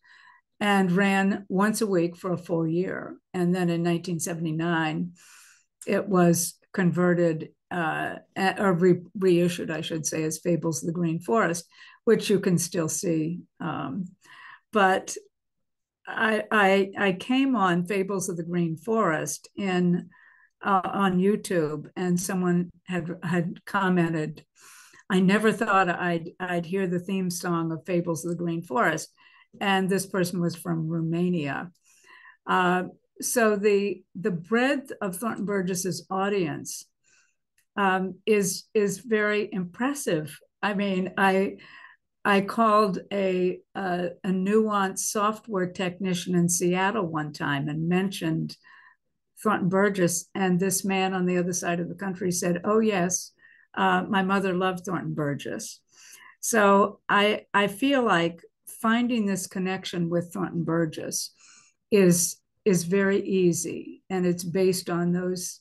and ran once a week for a full year. And then in 1979, it was converted uh, or re- reissued, I should say, as Fables of the Green Forest, which you can still see. Um, but I, I, I came on Fables of the Green Forest in uh, on YouTube, and someone had had commented, "I never thought I'd I'd hear the theme song of Fables of the Green Forest," and this person was from Romania. Uh, so the the breadth of Thornton Burgess's audience um, is is very impressive. I mean, I I called a, a, a nuanced software technician in Seattle one time and mentioned Thornton Burgess, and this man on the other side of the country said, "Oh yes, uh, my mother loved Thornton Burgess." So I I feel like finding this connection with Thornton Burgess is is very easy, and it's based on those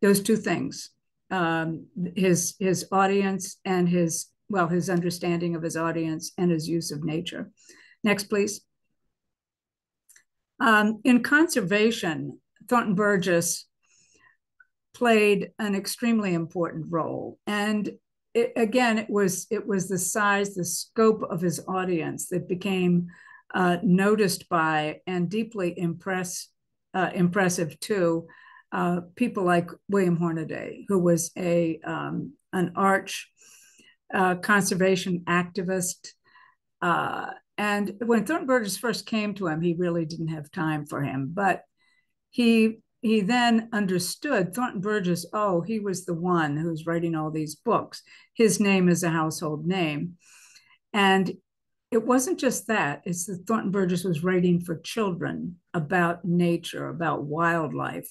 those two things: um, his his audience and his well his understanding of his audience and his use of nature. Next, please. Um, in conservation, Thornton Burgess played an extremely important role, and it, again, it was it was the size, the scope of his audience that became uh, noticed by and deeply impress, uh, impressive to uh, people like William Hornaday, who was a um, an arch uh, conservation activist. Uh, and when Thornton Burgess first came to him, he really didn't have time for him, but he he then understood Thornton Burgess, oh, he was the one who's writing all these books. His name is a household name. And it wasn't just that, it's that Thornton Burgess was writing for children about nature, about wildlife.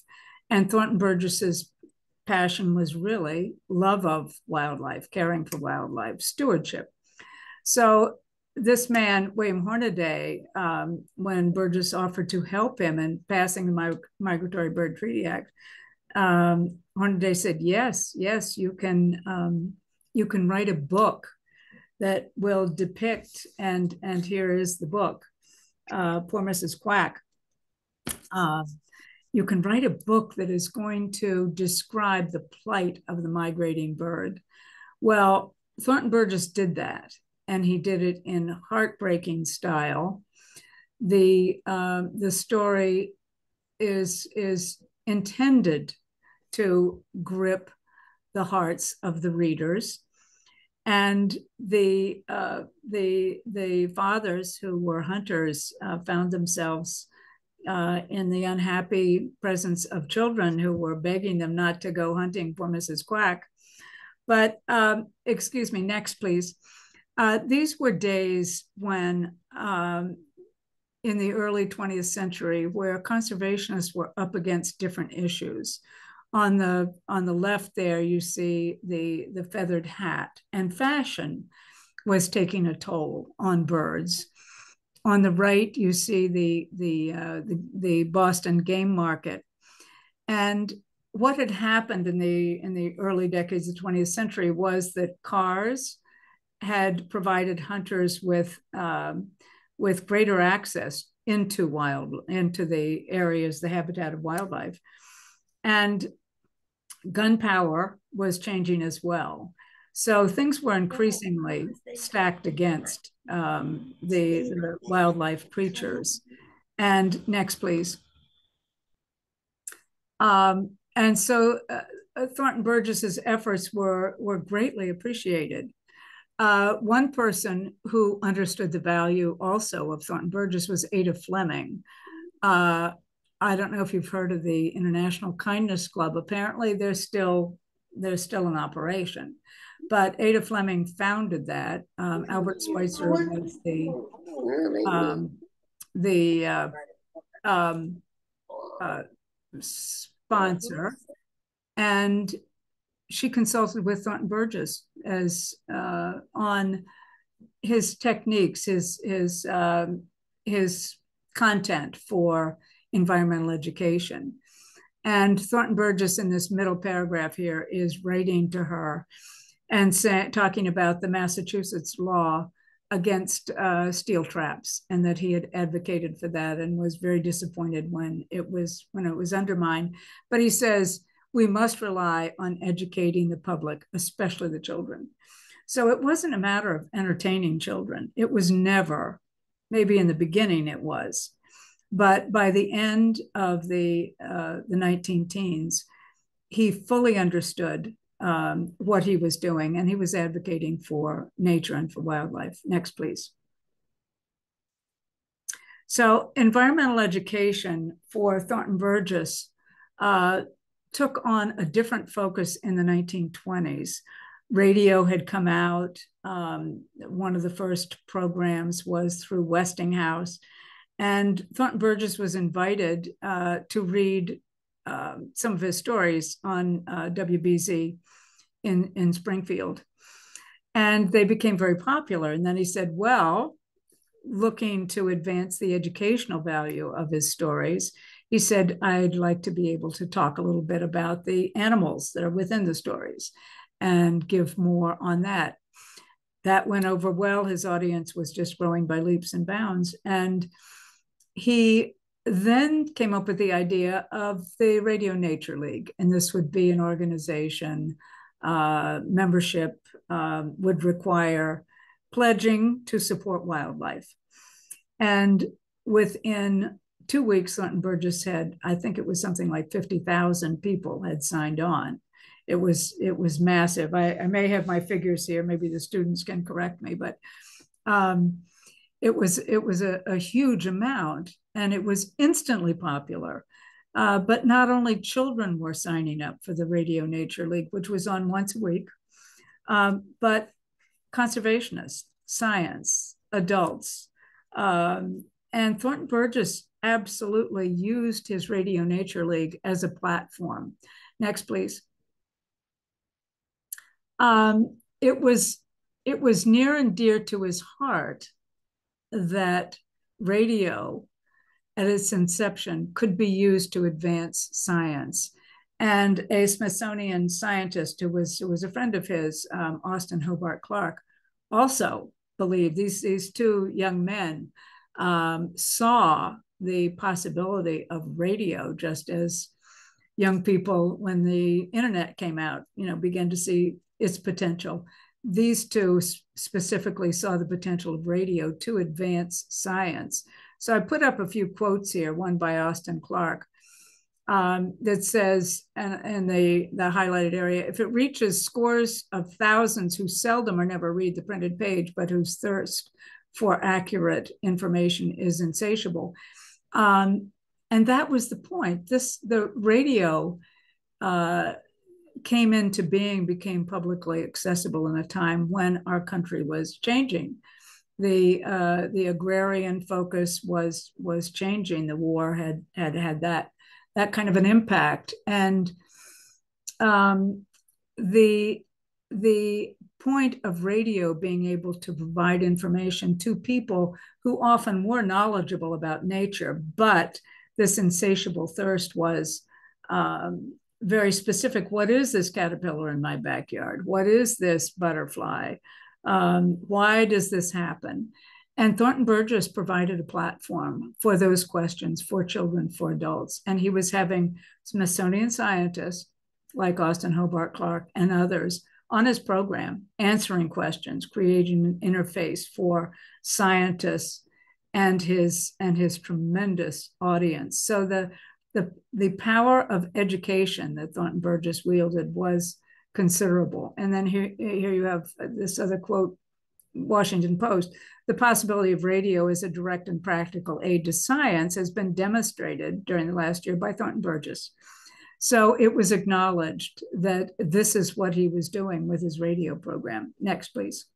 And Thornton Burgess's passion was really love of wildlife, caring for wildlife, stewardship. So this man, William Hornaday, um, when Burgess offered to help him in passing the Migratory Bird Treaty Act, um, Hornaday said, "Yes, yes, you can. Um, you can write a book that will depict." And and here is the book, uh, "Poor Mrs. Quack." Uh, you can write a book that is going to describe the plight of the migrating bird. Well, Thornton Burgess did that and he did it in heartbreaking style. The uh, the story is is intended to grip the hearts of the readers, and the uh, the the fathers who were hunters uh, found themselves. Uh, in the unhappy presence of children who were begging them not to go hunting for Mrs. Quack. But um, excuse me, next, please. Uh, these were days when, um, in the early 20th century, where conservationists were up against different issues. On the on the left there, you see the the feathered hat, and fashion was taking a toll on birds. On the right, you see the the uh, the, the Boston game market, and what had happened in the in the early decades of the 20th century was that cars had provided hunters with um, with greater access into wild into the areas, the habitat of wildlife, and gun power was changing as well. So things were increasingly stacked against um, the, the, wildlife creatures. And next, please. Um, and so uh, Thornton Burgess's efforts were were greatly appreciated. Uh, one person who understood the value also of Thornton Burgess was Ada Fleming. Uh, I don't know if you've heard of the International Kindness Club. Apparently, they're still they're still in operation, but Ada Fleming founded that. Um, Albert Schweitzer was the um, the uh, um, uh, sponsor, and she consulted with Thornton Burgess as uh, on his techniques, his his um, his content for environmental education. And Thornton Burgess, in this middle paragraph here, is writing to her and say, talking about the Massachusetts law against uh, steel traps and that he had advocated for that and was very disappointed when it was when it was undermined but he says we must rely on educating the public especially the children so it wasn't a matter of entertaining children it was never maybe in the beginning it was but by the end of the uh, the 19 teens he fully understood um, what he was doing, and he was advocating for nature and for wildlife. Next, please. So, environmental education for Thornton Burgess uh, took on a different focus in the 1920s. Radio had come out. Um, one of the first programs was through Westinghouse. And Thornton Burgess was invited uh, to read uh, some of his stories on uh, WBZ in, in Springfield. And they became very popular. And then he said, well, looking to advance the educational value of his stories, he said, I'd like to be able to talk a little bit about the animals that are within the stories and give more on that. That went over well. His audience was just growing by leaps and bounds. And he then came up with the idea of the Radio Nature League. And this would be an organization uh, membership uh, would require pledging to support wildlife. And within two weeks, Thornton Burgess had, I think it was something like 50,000 people had signed on. It was it was massive. I, I, may have my figures here. Maybe the students can correct me, but um, it was it was a, a, huge amount, and it was instantly popular. Uh, but not only children were signing up for the Radio Nature League, which was on once a week, um, but conservationists, science, adults. Um, and Thornton Burgess absolutely used his Radio Nature League as a platform. Next, please. Um, it was it was near and dear to his heart that radio at its inception could be used to advance science. And a Smithsonian scientist who was, who was a friend of his, um, Austin Hobart Clark, also believed these, these two young men um, saw the possibility of radio just as young people, when the internet came out, you know, began to see its potential. These two specifically saw the potential of radio to advance science. So I put up a few quotes here, one by Austin Clark, um, that says, and in the, the highlighted area, if it reaches scores of thousands who seldom or never read the printed page, but whose thirst for accurate information is insatiable. Um, and that was the point. This the radio uh, came into being, became publicly accessible in a time when our country was changing the uh, the agrarian focus was was changing. The war had had had that that kind of an impact, and um, the the point of radio being able to provide information to people who often were knowledgeable about nature, but this insatiable thirst was um, very specific. What is this caterpillar in my backyard? What is this butterfly? Um, why does this happen? And Thornton Burgess provided a platform for those questions for children, for adults. And he was having Smithsonian scientists like Austin Hobart Clark and others on his program answering questions, creating an interface for scientists and his and his tremendous audience. So the the the power of education that Thornton Burgess wielded was considerable. And then here, here you have this other quote, Washington Post. The possibility of radio as a direct and practical aid to science has been demonstrated during the last year by Thornton Burgess. So it was acknowledged that this is what he was doing with his radio program. Next, please.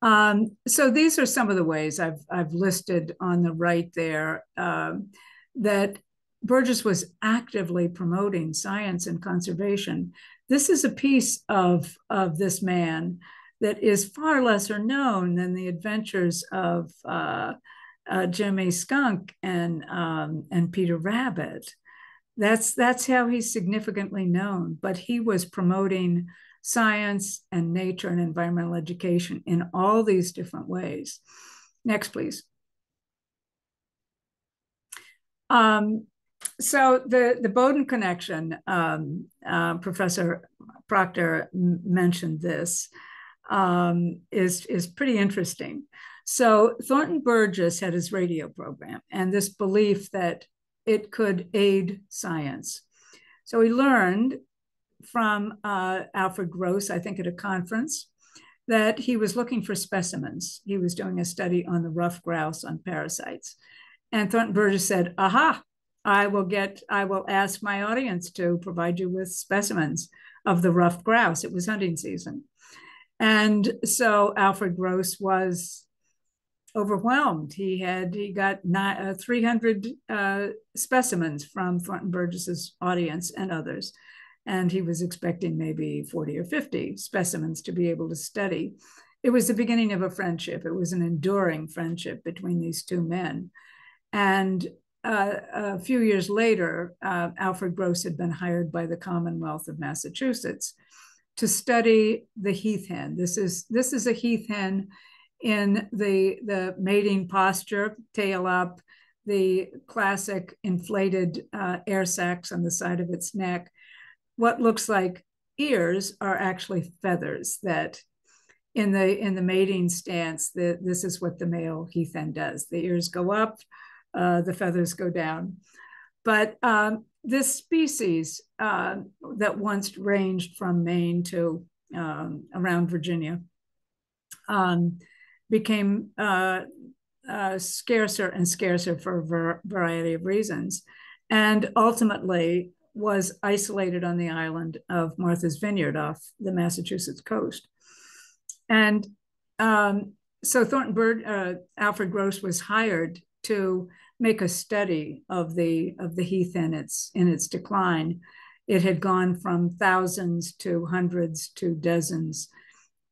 Um, so these are some of the ways I've, I've listed on the right there um, that Burgess was actively promoting science and conservation. This is a piece of, of this man that is far lesser known than the adventures of uh, uh, Jimmy Skunk and, um, and Peter Rabbit. That's, that's how he's significantly known, but he was promoting science and nature and environmental education in all these different ways. Next, please. Um, so the, the Bowdoin connection, um, uh, Professor Proctor mentioned this, um, is, is pretty interesting. So Thornton Burgess had his radio program and this belief that it could aid science. So he learned from uh, Alfred Gross, I think at a conference, that he was looking for specimens. He was doing a study on the ruffed grouse on parasites. And Thornton Burgess said, aha, I will get, I will ask my audience to provide you with specimens of the ruffed grouse. It was hunting season. And so Alfred Gross was overwhelmed. He had he got not, uh, 300 uh, specimens from Thornton Burgess's audience and others, and he was expecting maybe 40 or 50 specimens to be able to study. It was the beginning of a friendship. It was an enduring friendship between these two men, and uh, a few years later, uh, Alfred Gross had been hired by the Commonwealth of Massachusetts to study the heath hen. This is this is a heath hen in the, the mating posture, tail up, the classic inflated uh, air sacs on the side of its neck. What looks like ears are actually feathers that in the in the mating stance, the, this is what the male heath hen does. The ears go up, uh, the feathers go down. But um, this species uh, that once ranged from Maine to um, around Virginia um, became uh, uh, scarcer and scarcer for a ver variety of reasons, and ultimately was isolated on the island of Martha's Vineyard off the Massachusetts coast. And um, so Thornton Bird, uh, Alfred Gross was hired to make a study of the of the heath in its in its decline. It had gone from thousands to hundreds to dozens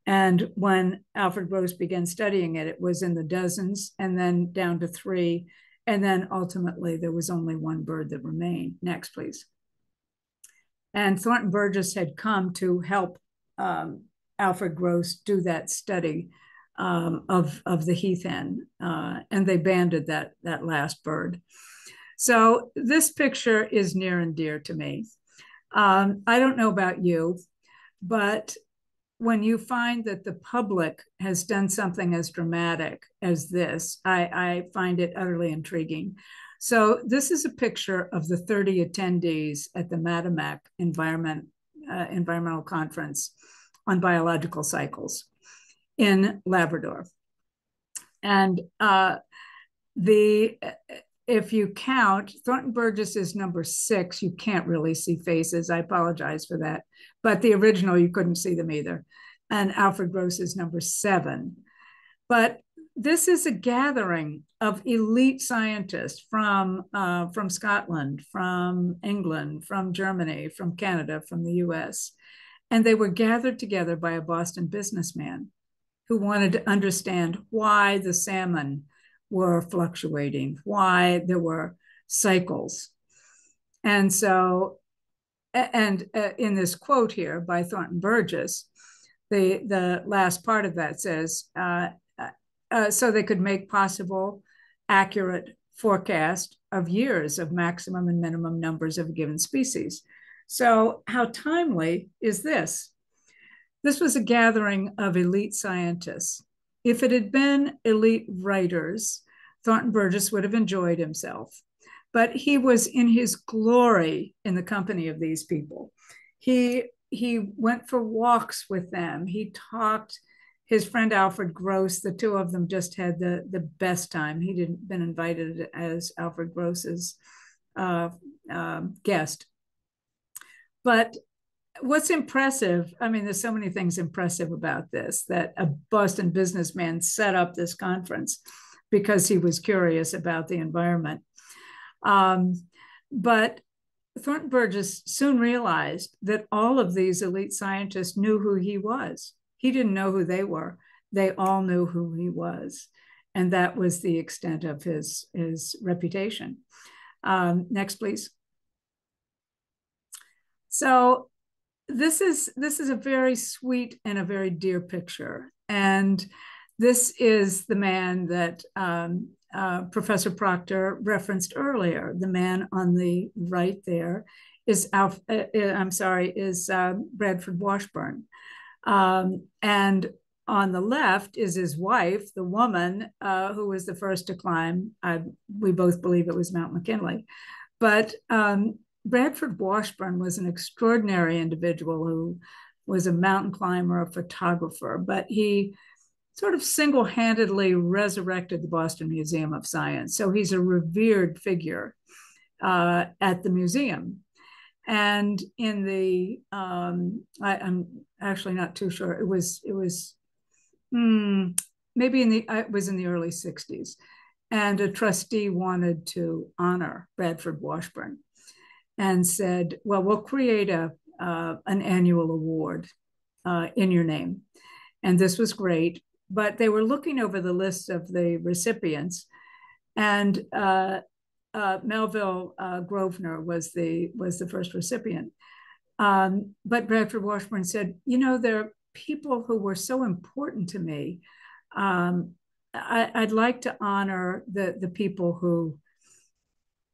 and when Alfred Gross began studying it, it was in the dozens and then down to three. And then ultimately there was only one bird that remained. Next, please. And Thornton Burgess had come to help um, Alfred Gross do that study um, of, of the heath hen. Uh, and they banded that, that last bird. So this picture is near and dear to me. Um, I don't know about you, but when you find that the public has done something as dramatic as this, I, I, find it utterly intriguing. So this is a picture of the 30 attendees at the Matamek Environment, uh, Environmental Conference on Biological Cycles in Labrador. And uh, the if you count, Thornton Burgess is number six. You can't really see faces. I apologize for that. But the original, you couldn't see them either. And Alfred Gross is number seven. But this is a gathering of elite scientists from, uh, from Scotland, from England, from Germany, from Canada, from the US. And they were gathered together by a Boston businessman who wanted to understand why the salmon were fluctuating, why there were cycles. And so, and uh, in this quote here by Thornton Burgess, the, the last part of that says, uh, uh, uh, so they could make possible accurate forecast of years of maximum and minimum numbers of a given species. So how timely is this? This was a gathering of elite scientists if it had been elite writers, Thornton Burgess would have enjoyed himself. But he was in his glory in the company of these people. He he went for walks with them. He talked. His friend Alfred Gross, the two of them just had the the best time. He hadn't been invited as Alfred Gross's uh, uh, guest. But what's impressive, I mean, there's so many things impressive about this that a Boston businessman set up this conference because he was curious about the environment. Um, but Thornton Burgess soon realized that all of these elite scientists knew who he was. He didn't know who they were. They all knew who he was. And that was the extent of his, his reputation. Um, next, please. So this is this is a very sweet and a very dear picture, and this is the man that um, uh, Professor Proctor referenced earlier. The man on the right there is Alf, uh, uh I'm sorry, is uh, Bradford Washburn, um, and on the left is his wife, the woman uh, who was the first to climb. I, we both believe it was Mount McKinley, but um, Bradford Washburn was an extraordinary individual who was a mountain climber, a photographer, but he sort of single handedly resurrected the Boston Museum of Science. So he's a revered figure uh, at the museum. And in the, um, I, am actually not too sure. It was, it was, hmm, maybe in the, it was in the early 60s. And a trustee wanted to honor Bradford Washburn and said, well, we'll create a, uh, an annual award uh, in your name. And this was great but they were looking over the list of the recipients, and uh, uh, Melville uh, Grosvenor was the was the first recipient. Um, but Bradford Washburn said, "You know, there are people who were so important to me. Um, I, would like to honor the the people who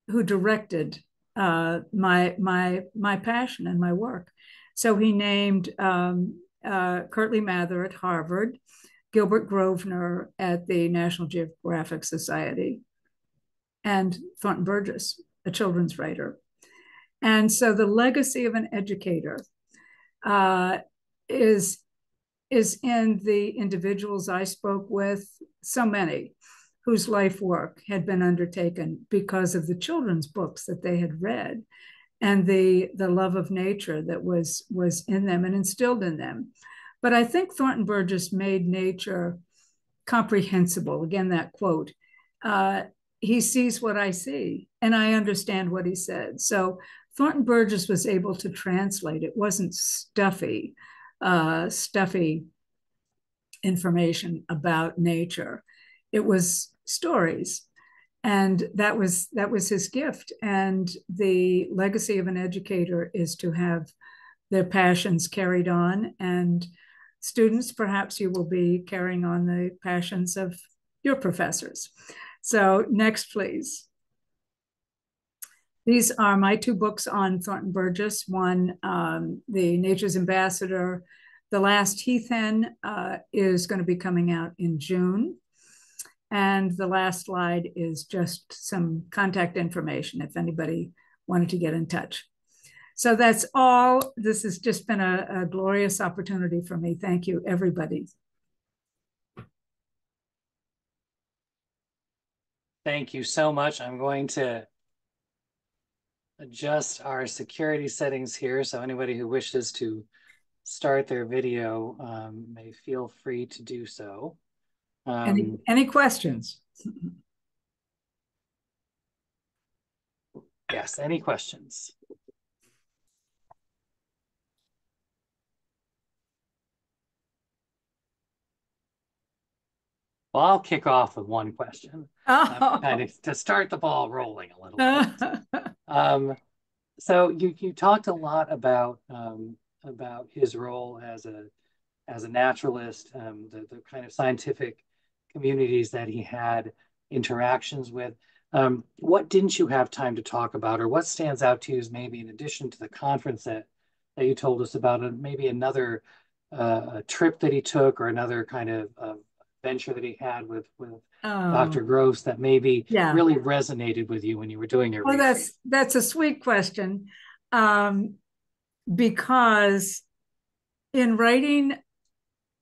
who directed uh, my my my passion and my work." So he named um, uh, Kirtley Mather at Harvard. Gilbert Grosvenor at the National Geographic Society, and Thornton Burgess, a children's writer. And so the legacy of an educator uh, is, is in the individuals I spoke with, so many whose life work had been undertaken because of the children's books that they had read and the, the love of nature that was, was in them and instilled in them. But I think Thornton Burgess made nature comprehensible. Again, that quote. Uh, he sees what I see, and I understand what he said. So Thornton Burgess was able to translate. It wasn't stuffy, uh, stuffy information about nature. It was stories, and that was that was his gift. And the legacy of an educator is to have their passions carried on and students, perhaps you will be carrying on the passions of your professors. So next, please. These are my two books on Thornton Burgess. One, um, The Nature's Ambassador. The Last Heath Hen uh, is going to be coming out in June. And the last slide is just some contact information if anybody wanted to get in touch. So that's all. This has just been a, a glorious opportunity for me. Thank you, everybody. Thank you so much. I'm going to adjust our security settings here. So anybody who wishes to start their video um, may feel free to do so. Um, any, any questions? yes, any questions? Well, I'll kick off with one question oh. kind of to start the ball rolling a little bit. um, so you you talked a lot about um, about his role as a as a naturalist, um, the the kind of scientific communities that he had interactions with. Um, what didn't you have time to talk about, or what stands out to you is maybe in addition to the conference that that you told us about, and maybe another uh, trip that he took, or another kind of, of venture that he had with with oh. Dr. Gross that maybe yeah. really resonated with you when you were doing your well research? that's that's a sweet question um, because in writing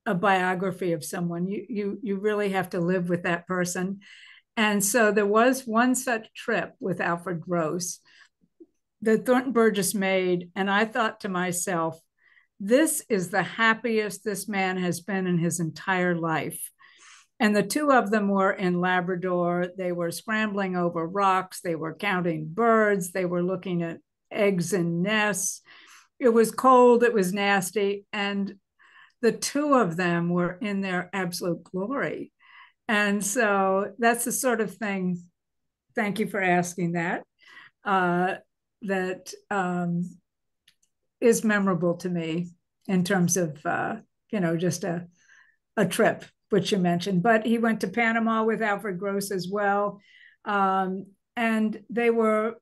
a biography of someone you you you really have to live with that person and so there was one such trip with Alfred Gross that Thornton Burgess made and I thought to myself this is the happiest this man has been in his entire life and the two of them were in Labrador. They were scrambling over rocks. They were counting birds. They were looking at eggs and nests. It was cold. It was nasty. And the two of them were in their absolute glory. And so that's the sort of thing. Thank you for asking that. Uh, that um, is memorable to me in terms of uh, you know just a a trip which you mentioned. But he went to Panama with Alfred Gross as well, um, and they were.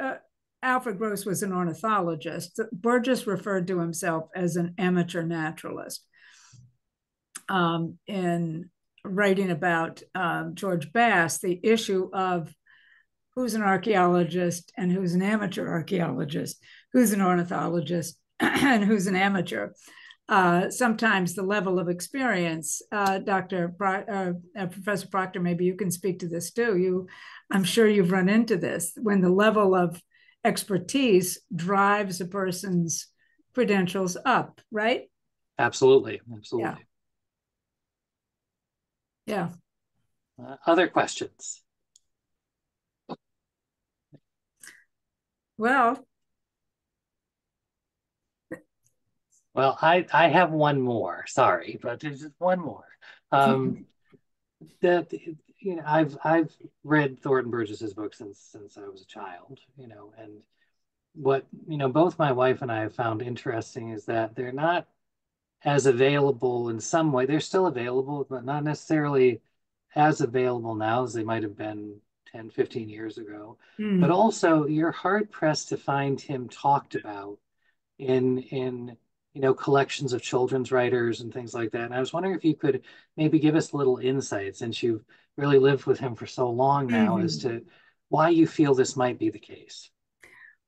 Uh, Alfred Gross was an ornithologist. Burgess referred to himself as an amateur naturalist. Um, in writing about um, George Bass, the issue of who's an archaeologist and who's an amateur archaeologist, who's an ornithologist and who's an amateur. Uh, sometimes the level of experience, uh, Dr. Pro- uh, uh, Professor Proctor, maybe you can speak to this too. You, I'm sure you've run into this when the level of expertise drives a person's credentials up, right? Absolutely, absolutely. Yeah. yeah. Uh, other questions? Well, well, I I have one more. Sorry, but there's just one more. Um, that you know, I've I've read Thornton Burgess's book since since I was a child. You know, and what you know, both my wife and I have found interesting is that they're not as available in some way. They're still available, but not necessarily as available now as they might have been 10, 15 years ago. Mm. But also you're hard pressed to find him talked about in in you know collections of children's writers and things like that. And I was wondering if you could maybe give us a little insight since you've really lived with him for so long now mm-hmm. as to why you feel this might be the case.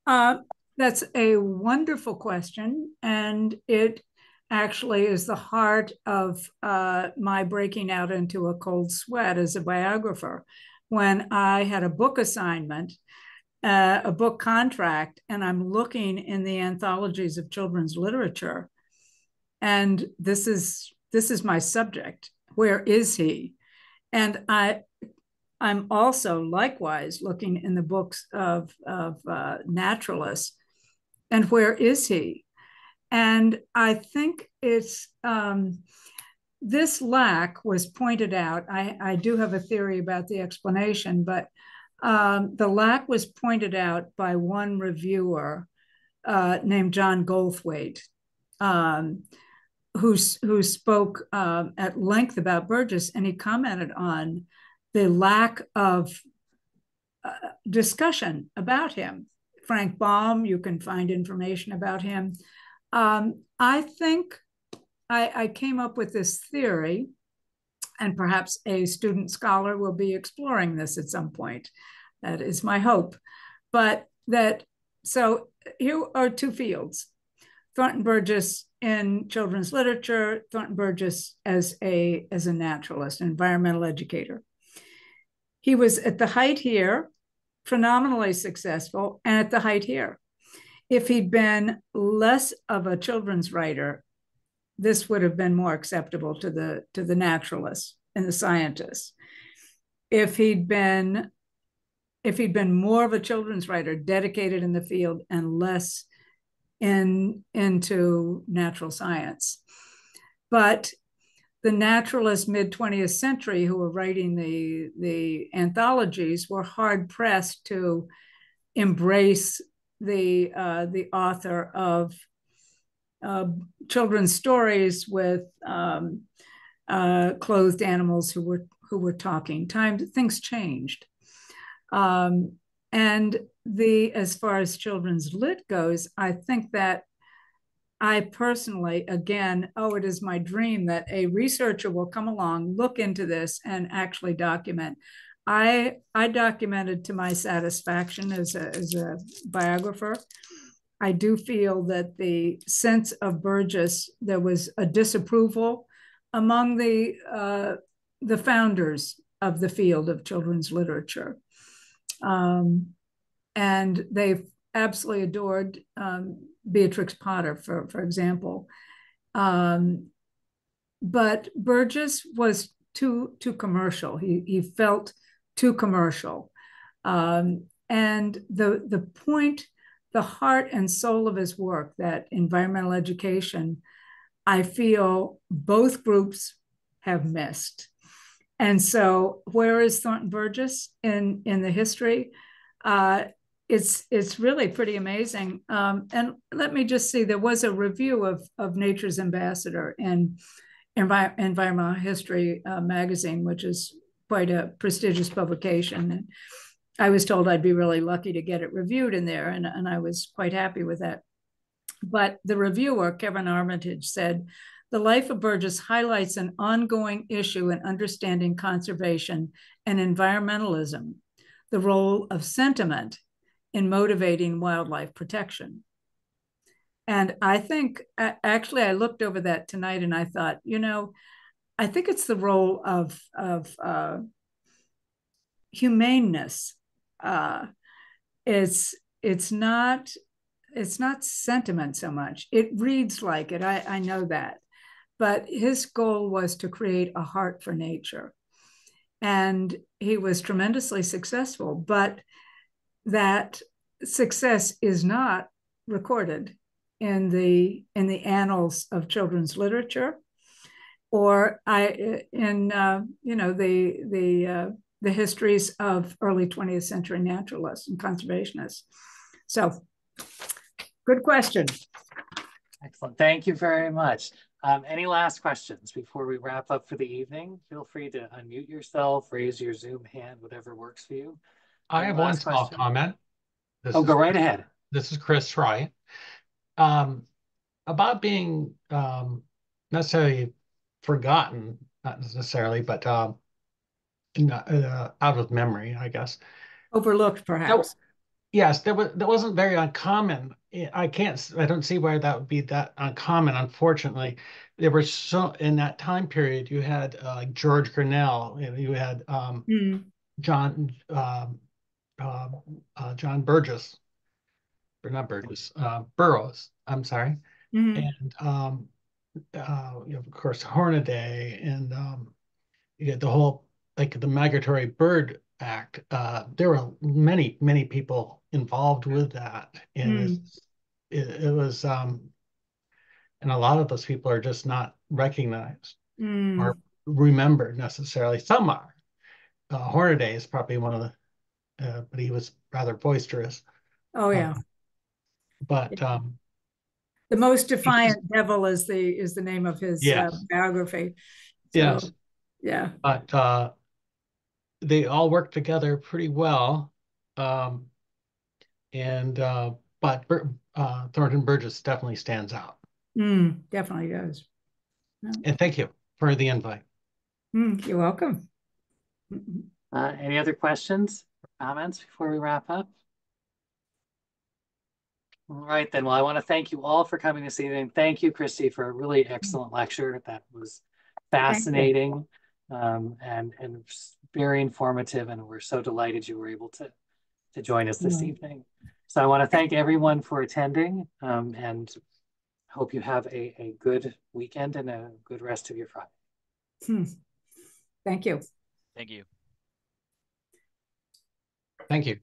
Uh, that's a wonderful question, and it actually is the heart of uh, my breaking out into a cold sweat as a biographer when I had a book assignment, uh, a book contract, and I'm looking in the anthologies of children's literature, and this is this is my subject. Where is he? And I I'm also likewise looking in the books of, of uh, naturalists, and where is he? And I think it's um, this lack was pointed out. I, I do have a theory about the explanation, but um, the lack was pointed out by one reviewer uh, named John Goldthwaite, um, who, who spoke um, at length about Burgess, and he commented on the lack of uh, discussion about him. Frank Baum, you can find information about him. Um, I think I, I came up with this theory, and perhaps a student scholar will be exploring this at some point. That is my hope. But that, so here are two fields Thornton Burgess in children's literature, Thornton Burgess as a, as a naturalist, environmental educator. He was at the height here, phenomenally successful, and at the height here. If he'd been less of a children's writer this would have been more acceptable to the to the naturalists and the scientists. If he'd been if he'd been more of a children's writer, dedicated in the field and less in into natural science. But the naturalists mid 20th century who were writing the, the anthologies were hard pressed to embrace the, uh, the author of uh, children's stories with um, uh, clothed animals who were who were talking. Time things changed, um, and the as far as children's lit goes, I think that I personally, again, oh, it is my dream that a researcher will come along, look into this, and actually document. I I documented to my satisfaction as a, as a biographer I do feel that the sense of Burgess, there was a disapproval among the uh, the founders of the field of children's literature, um, and they absolutely adored um, Beatrix Potter, for for example. Um, but Burgess was too too commercial. He he felt too commercial, um, and the the point the heart and soul of his work, that environmental education, I feel both groups have missed. And so, where is Thornton Burgess in, in the history? Uh, it's it's really pretty amazing. Um, and let me just see, there was a review of of Nature's Ambassador in Envi- Environmental History uh, magazine, which is quite a prestigious publication. And I was told I'd be really lucky to get it reviewed in there, and, and I was quite happy with that. But the reviewer, Kevin Armitage, said the life of Burgess highlights an ongoing issue in understanding conservation and environmentalism, the role of sentiment in motivating wildlife protection. And I think, actually, I looked over that tonight and I thought, you know, I think it's the role of, of uh, humaneness. Uh, it's, it's not it's not sentiment so much. It reads like it. I, I know that. But his goal was to create a heart for nature. And he was tremendously successful. But that success is not recorded in the in the annals of children's literature or I in uh, you know the the uh, the histories of early 20th century naturalists and conservationists. So, good question. Excellent. Thank you very much. Um, any last questions before we wrap up for the evening? Feel free to unmute yourself, raise your Zoom hand, whatever works for you. I have one small question? comment. This oh, go right ahead. This is Chris Fry. Um, about being um, necessarily forgotten, not necessarily, but um, not, uh, out of memory, I guess. Overlooked, perhaps. yes, that was that wasn't very uncommon. I can't. I don't see why that would be that uncommon. Unfortunately, there were so in that time period. You had uh, George Grinnell. You had um, mm. John. Um, uh, uh, John Burgess, or not Burgess, uh, Burroughs. I'm sorry, mm-hmm. and um, uh, you have of course Hornaday, and um, you get the whole like the Migratory Bird Act. Uh, there were many many people involved with that, and mm. it, it, was um, and a lot of those people are just not recognized mm. or remembered necessarily. Some are. Uh, Hornaday is probably one of the uh, but he was rather boisterous. Oh yeah. Um, but um, the most defiant devil is the is the name of his yes. uh, biography. So, yes. Yeah. But uh, they all work together pretty well. Um, and uh, but uh, Thornton Burgess definitely stands out. Mm, definitely does. Yeah. And thank you for the invite. Mm, you're welcome. Uh, any other questions? or comments before we wrap up? All right, then. Well, I want to thank you all for coming this evening. Thank you, Christie, for a really excellent lecture. That was fascinating um, and, and very informative. And we're so delighted you were able to, to join us this evening. So I want to thank everyone for attending um, and hope you have a, a good weekend and a good rest of your Friday. Hmm. Thank you. Thank you. Thank you.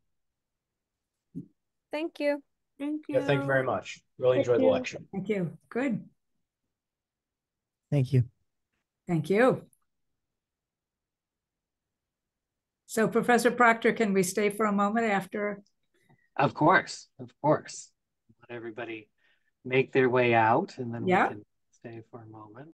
Thank you. Thank you. Yeah, thank you very much. Really thank enjoyed you. the lecture. Thank you. Good. Thank you. Thank you. So Professor Proctor, can we stay for a moment after? Of course, of course. Let everybody make their way out and then yeah. we can stay for a moment.